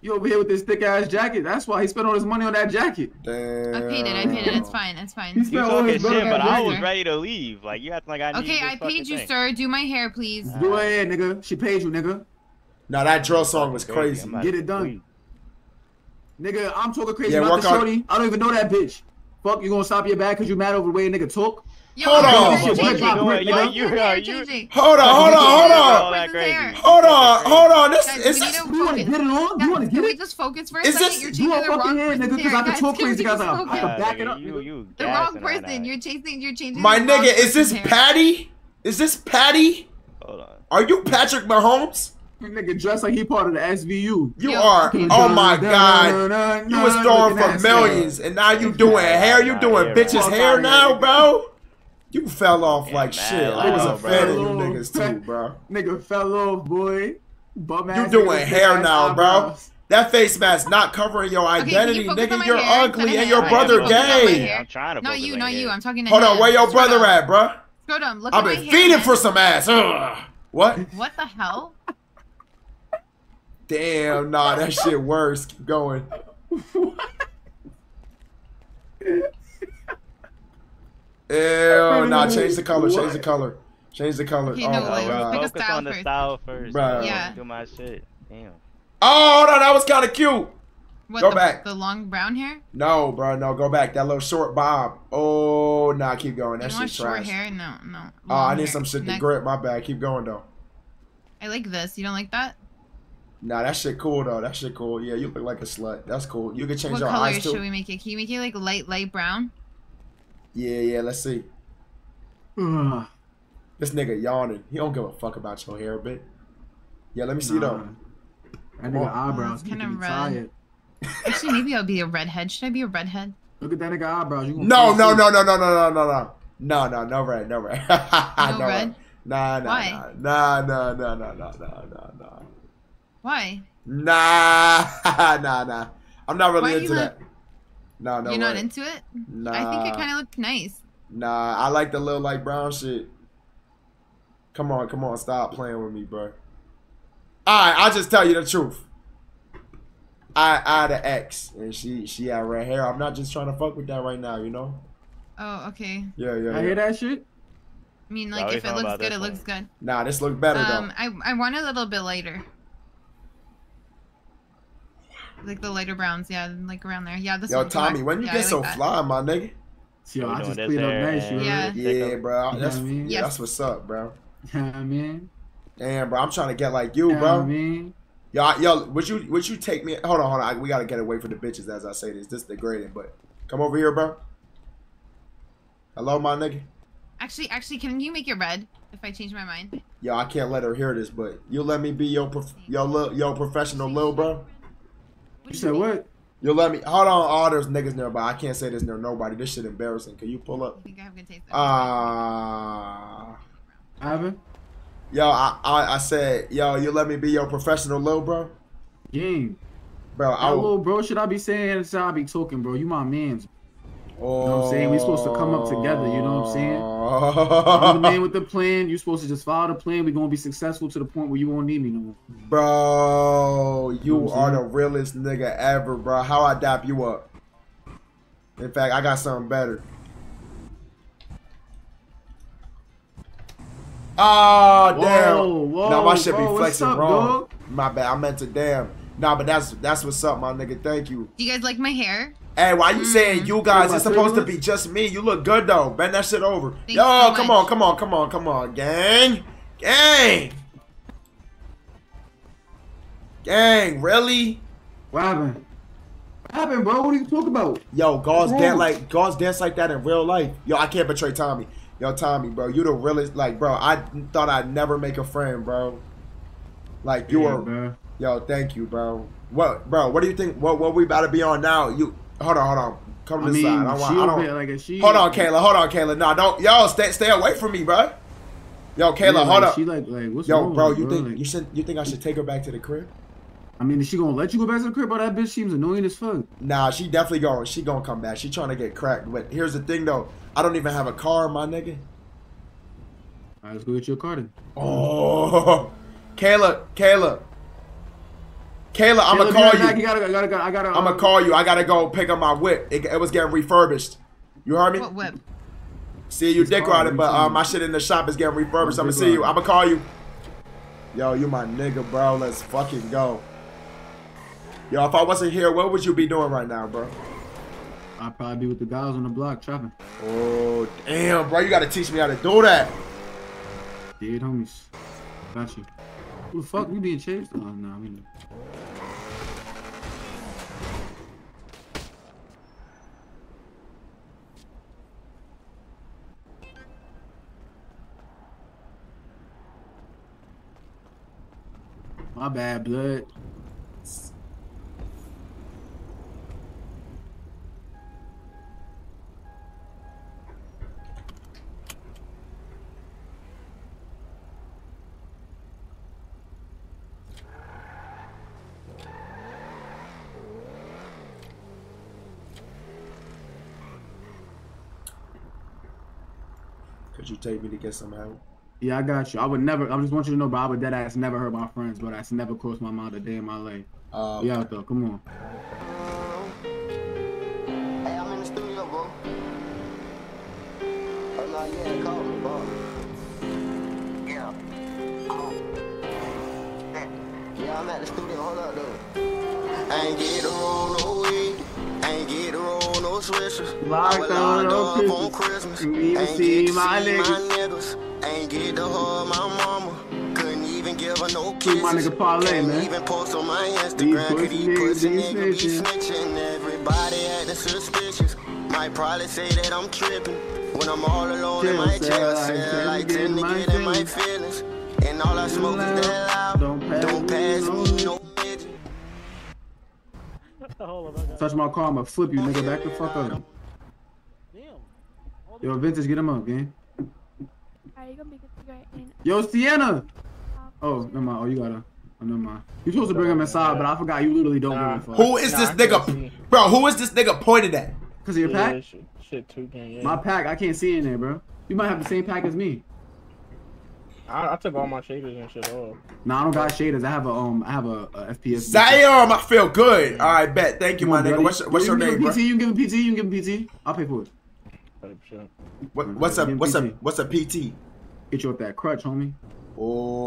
You over here with this thick ass jacket. That's why he spent all his money on that jacket. Damn. I paid it. I paid it. It's fine. It's fine. He You spent all his shit, money on but I was ready to leave. Like you acting like I need Okay, this I paid you, thing. sir. Do my hair, please. Do it ahead, nigga. She paid you, nigga. Now that drill song was crazy. Get it done. Nigga, I'm talking crazy Yeah, about the out- shorty. I don't even know that bitch. Fuck, you gonna stop your bag because you mad over the way a nigga talk? Yo, Hold on. hair Shit, changing. what you doing? Your Yo, you- hair you- changing. Hold on, hold on, hold on. that Person's hair. crazy. Hold on, hold on. This Guys, is we need to You wanna get it on? You wanna Guys, get can we it? just focus for a Is second? You're Do chasing the wrong fucking head, nigga, because. I can talk crazy, guys. just I focus? can back it up. You, nigga. you The wrong person. You're chasing. You're changing. my nigga. Is this. Patty? Is this Patty? Hold on. Are you Patrick Mahomes? You nigga dressed like he part of the SVU. You Yo. are. Oh my god. You was throwing for millions, and now you doing hair. You doing bitches hair now, bro. You fell off Yeah, like mad shit. I was a fan of you niggas too, bro. Nigga fell off, boy. Bum You doing hair now, bro. eyebrows. That face mask not covering your identity, focus on nigga. You're hair ugly and your my brother hair? Focus on my gay. hair. I'm trying to Not you, on not you. I'm talking to Hold him. on, where your brother at, bro? Scrotum, look I've been feeding for some ass. Ugh. What? What the hell? Damn, nah, that shit worse. Keep going. Ew, nah, change the color, change the color. Change the color. Okay, oh no, like, god. Focus style on the first. style first. Bruh. bro. Yeah. Do my shit. Damn. Oh no, that was kind of cute. What, Go the, back. The long brown hair? No, bro, no, go back. That little short bob. Oh, nah, keep going. That you want shit's short trash. hair? No, no. Oh, I need hair. some shit to grip. My bad. Keep going though. I like this. You don't like that? Nah, that shit cool though. That shit cool. Yeah, you look like a slut. That's cool. You can change What your color eyes should we make it? Can you make it like light, light brown? Yeah, yeah. Let's see. Ugh. This nigga yawning. He don't give a fuck about your hair, bit. Yeah, let me see though. That nigga eyebrows. kinda me red. tired. Actually, maybe I'll be a redhead. Should I be a redhead? Look at that nigga eyebrows. You No, no, no, no, no, no, no, no, no. No, no, no red, no red. no, red? Nah, nah, Why? nah, nah, nah, nah, nah, nah, nah, nah. Why? Nah, nah, nah. I'm not really are into you that. No, no. You're not into it? Nah. I think it kind of looked nice. Nah, I like the little like brown shit. Come on, come on, stop playing with me, bro. Alright, I'll just tell you the truth. I I had an ex and she she had red hair. I'm not just trying to fuck with that right now, you know? Oh, okay. Yeah, yeah. I yeah. hear that shit. I mean, like, what if it looks good, it one? looks good. Nah, this look better Um, though. I I want a little bit lighter. Like the lighter browns, yeah, like around there. Yeah, this Yo, one. Tommy, when you yeah, get I so like that. fly, my nigga. Yo, I just this cleaned up there nice. You and- Yeah. Yeah, bro. You know That's what I mean? yeah, Yes. that's what's up, bro. You know what I mean? Damn, bro, I'm trying to get like you, You know bro. what I mean? Yo, yo, would you would you take me? Hold on, hold on. I, we gotta get away from the bitches as I say this. This degrading, but come over here, bro. Hello, my nigga. Actually, actually, can you make it red if I change my mind? Yo, I can't let her hear this, but you let me be your prof- your little your professional lil bro. You said what? You let me hold on. All there's niggas nearby. I can't say this near nobody. This shit embarrassing. Can you pull up? I think I have good taste. Ah. Ivan? yo, I, I I said, yo, you let me be your professional lil bro. Gang. Bro, I little bro should I be saying that's how I be talking, bro. You my mans. You know what I'm saying? We supposed to come up together, you know what I'm saying? Oh. I'm the man with the plan. You supposed to just follow the plan. We're gonna be successful to the point where you won't need me no more. Bro, you You know are the realest nigga ever, bro. How I dap you up? In fact, I got something better. Oh damn! Whoa, whoa, no, my shit bro, be flexing up, wrong. dog? My bad. I meant to damn. Nah, but that's that's what's up, my nigga. Thank you. Do you guys like my hair? Hey, why you saying mm. you guys? It's supposed to be just me. You look good though. Bend that shit over. Thanks Yo, so come much. on, come on, come on, come on, gang, gang, gang. Really? What happened? What happened, bro? What are you talking about? Yo, gauze dance like gauze dance like that in real life. Yo, I can't betray Tommy. Yo, Tommy, bro, you the realest. Like, bro, I thought I'd never make a friend, bro. Like you Yeah, were. bro. Yo, thank you, bro. What, bro? What do you think? What, what we about to be on now? You hold on, hold on. Come to I the mean, side. I, want, she I don't. like, she- hold on, Kayla. Hold on, Kayla. No, don't. Yo, stay, stay away from me, bro. Yo, Kayla, Yeah, hold like, up. She like, like, what's Yo, bro, you her, think Like, you should? You think I should take her back to the crib? I mean, is she gonna let you go back to the crib? Bro, that bitch seems annoying as fuck. Nah, she definitely going. She gonna come back. She trying to get cracked. But here's the thing, though. I don't even have a car, my nigga. All right, let's go get your car then. Oh, Kayla, Kayla, Kayla, I'm gonna call you. back. You gotta, I gotta, go- I gotta. I'm gonna uh, call you. I gotta go pick up my whip. It, it was getting refurbished. You heard me? What whip? See you dick hard, riding, but you uh, my shit in the shop is getting refurbished. I'm I'm gonna see you. I'm gonna call you. Yo, you my nigga, bro. Let's fucking go. Yo, if I wasn't here, what would you be doing right now, bro? I'd probably be with the guys on the block trapping. Oh, damn, bro. You gotta teach me how to do that. Dead homies. Got you. Who the fuck? We being chased? Oh, no, we know. My bad, blood. Could you take me to get some help? Yeah, I got you. I would never. I just want you to know, bro. I would dead ass never hurt my friends, but that's never crossed my mind a day in my life. Uh, We out though. Come on. Hey, I'm in the studio, bro. Oh, no, yeah, call me, bro. Yeah. Yeah. Yeah, I'm at the studio, hold up though. Ain't get roll no weed. Ain't get roll no swishers. I Locked on no on Christmas. Christmas. Ain't get to see my niggas. Ain't get to hug my mama. Couldn't even give her no Free kisses. my nigga Parlay, Couldn't man. even post on my Instagram. Could pussy these niggas pussy be niggas be snitching. snitching? Everybody acting suspicious. Might probably say that I'm tripping. When I'm all alone in my say chair, like say ten like to get in my my feelings. feelings. And all I smoke is that loud. Don't pass me no me no bitch. Touch my car, I'ma flip you, nigga. Back the fuck up. Damn. Yo, Vintage, get him up, gang. Alright, you gonna be good to go in. Yo, Sienna. Oh, never mind. Oh, you gotta. Oh, never mind. You supposed to bring him inside, but I forgot you literally don't give a fuck. Who is this nigga? Bro, who is this nigga pointed at? Cause of your Yeah, pack? shit, shit too, gang. Yeah. My pack, I can't see in there, bro. You might have the same pack as me. I, I took all my shaders and shit off. Nah, I don't got shaders. I have a um, I have a, a FPS. Damn, I feel good. All right, bet. Thank you, my nigga. What's your, what's You your name, give bro? him PT, you can give him PT, you can give him PT. I'll pay for it. What, what's a Give him what's a PT. what's a PT? Get you up that crutch, homie. Oh.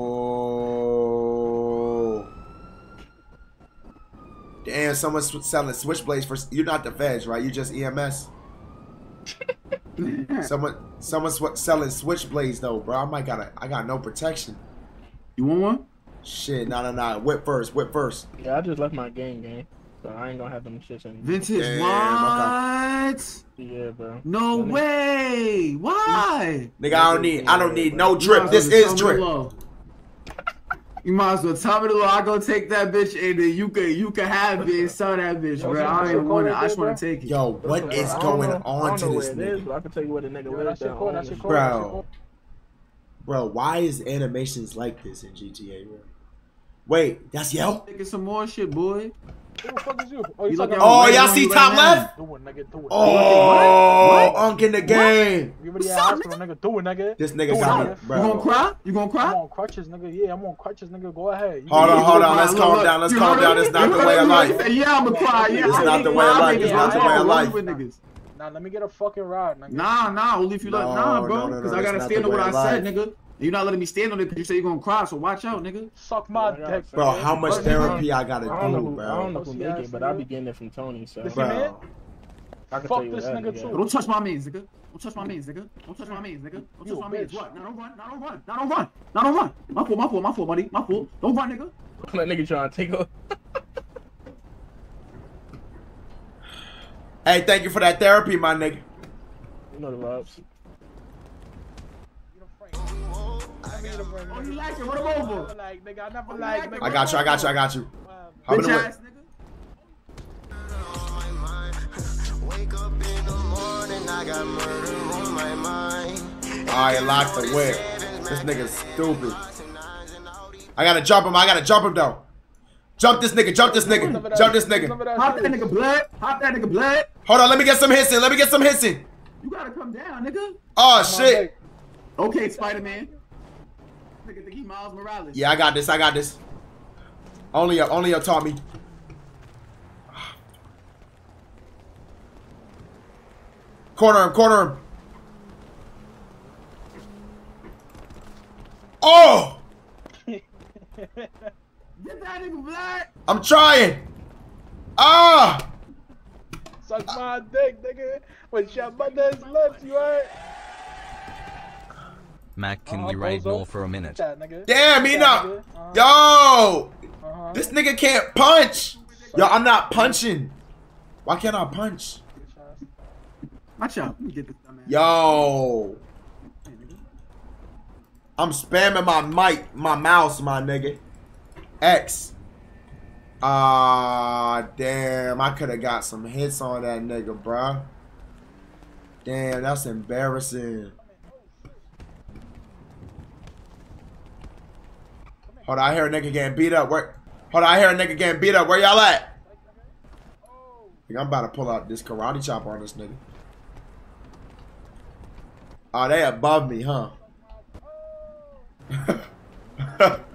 Damn, someone's selling switchblades for. You're not the feds, right? You just EMS. Someone, someone's selling switchblades though, bro. I might gotta. I got no protection. You want one? Shit, no, no, no. Whip first. Whip first. Yeah, I just left my game, gang. So I ain't gonna have them shits anymore. Vintage, Damn, what? Yeah, bro. No That nigga- way. Why? Nigga, I don't need. I don't need no drip. This is drip. the law. You might as well tell me the law. I go take that bitch and then you can you can have it and sell that bitch, bro. I don't even want it. it I just want to take it. Yo, what is I don't going know- I on don't to know this where it is, nigga, but I can tell you where the nigga Yo, lives. down call, home that's your and call, shit. that's your bro? call. Bro, why is animations like this in GTA, bro? Wait, that's Yelp. Taking some more shit, boy. Who the fuck is you? Oh, You you look talking at Oh, right y'all see top right left? Do it, nigga. Do it. Oh, What? Unk in the game. You already at hospital, nigga. Do it, nigga. This Do nigga it, got nigga. it, You gonna cry? You gonna cry? I'm on crutches, nigga. Yeah, I'm on crutches, nigga. Go ahead. You Hold on, hold on. Let's calm down. Let's calm down. It's not the way of life. Yeah, I'ma cry. Yeah, It's not the way of life. It's not the way of life. Nah, let me get a fucking ride, nigga. Nah, nah, only if you let No, nah, bro. no, no, Because I gotta stand the on what I said, nigga. You're not letting me stand on it because you say you're gonna cry, so watch out, nigga. Suck my Yeah, dick, Bro, how much therapy I gotta I don't know who, I don't know bro? who make it, but I be getting it from Tony. So Bro, I can Fuck tell this what nigga happened, too. Don't touch my means, nigga. Don't touch my means, nigga. Don't touch my means, nigga. Don't touch my means. What? Now don't run. Now don't run. Now don't run. Now don't run. My fault. My fault. My fault, buddy. My fault. Don't run, nigga. that nigga trying to take off. Hey, thank you for that therapy, my nigga. You know the vibes. Oh, you like it? Run him over. Like, nigga, I never Oh, like, nigga. I got you. I got you. I got you. Hop in Bitch ass, nigga. Wake up in the morning, I got murder on my mind. I locked the whip. This nigga's stupid. I gotta jump him. I gotta jump him though. Jump this nigga. Jump this nigga. Jump this nigga. Hop that nigga blood. Hop that nigga blood. Hold on. Let me get some hits in. Let me get some hits in. You gotta come down, nigga. Oh shit. Okay, Spider Man. Nigga think he Miles Morales. Yeah, I got this. I got this. Only up. Only up taught me. Corner him. Corner him. Oh! Get that nigga blood. I'm trying. Ah! Suck my dick, nigga. When your mother's left, you heard? Mac, can Uh-huh, we raid bozo. more for a minute? That nigga. Damn, he That not. nigga. Uh-huh. Yo! Uh-huh. This nigga can't punch. Yo, I'm not punching. Why can't I punch? Watch out. Let me get this dumb. Yo. I'm spamming my mic, my mouse, my nigga. X. Ah, damn. I could have got some hits on that nigga, bruh. Damn, that's embarrassing. Hold on, I hear a nigga getting beat up. Where? Hold on, I hear a nigga getting beat up. Where y'all at? I'm about to pull out this karate chop on this nigga. Oh, they above me, huh?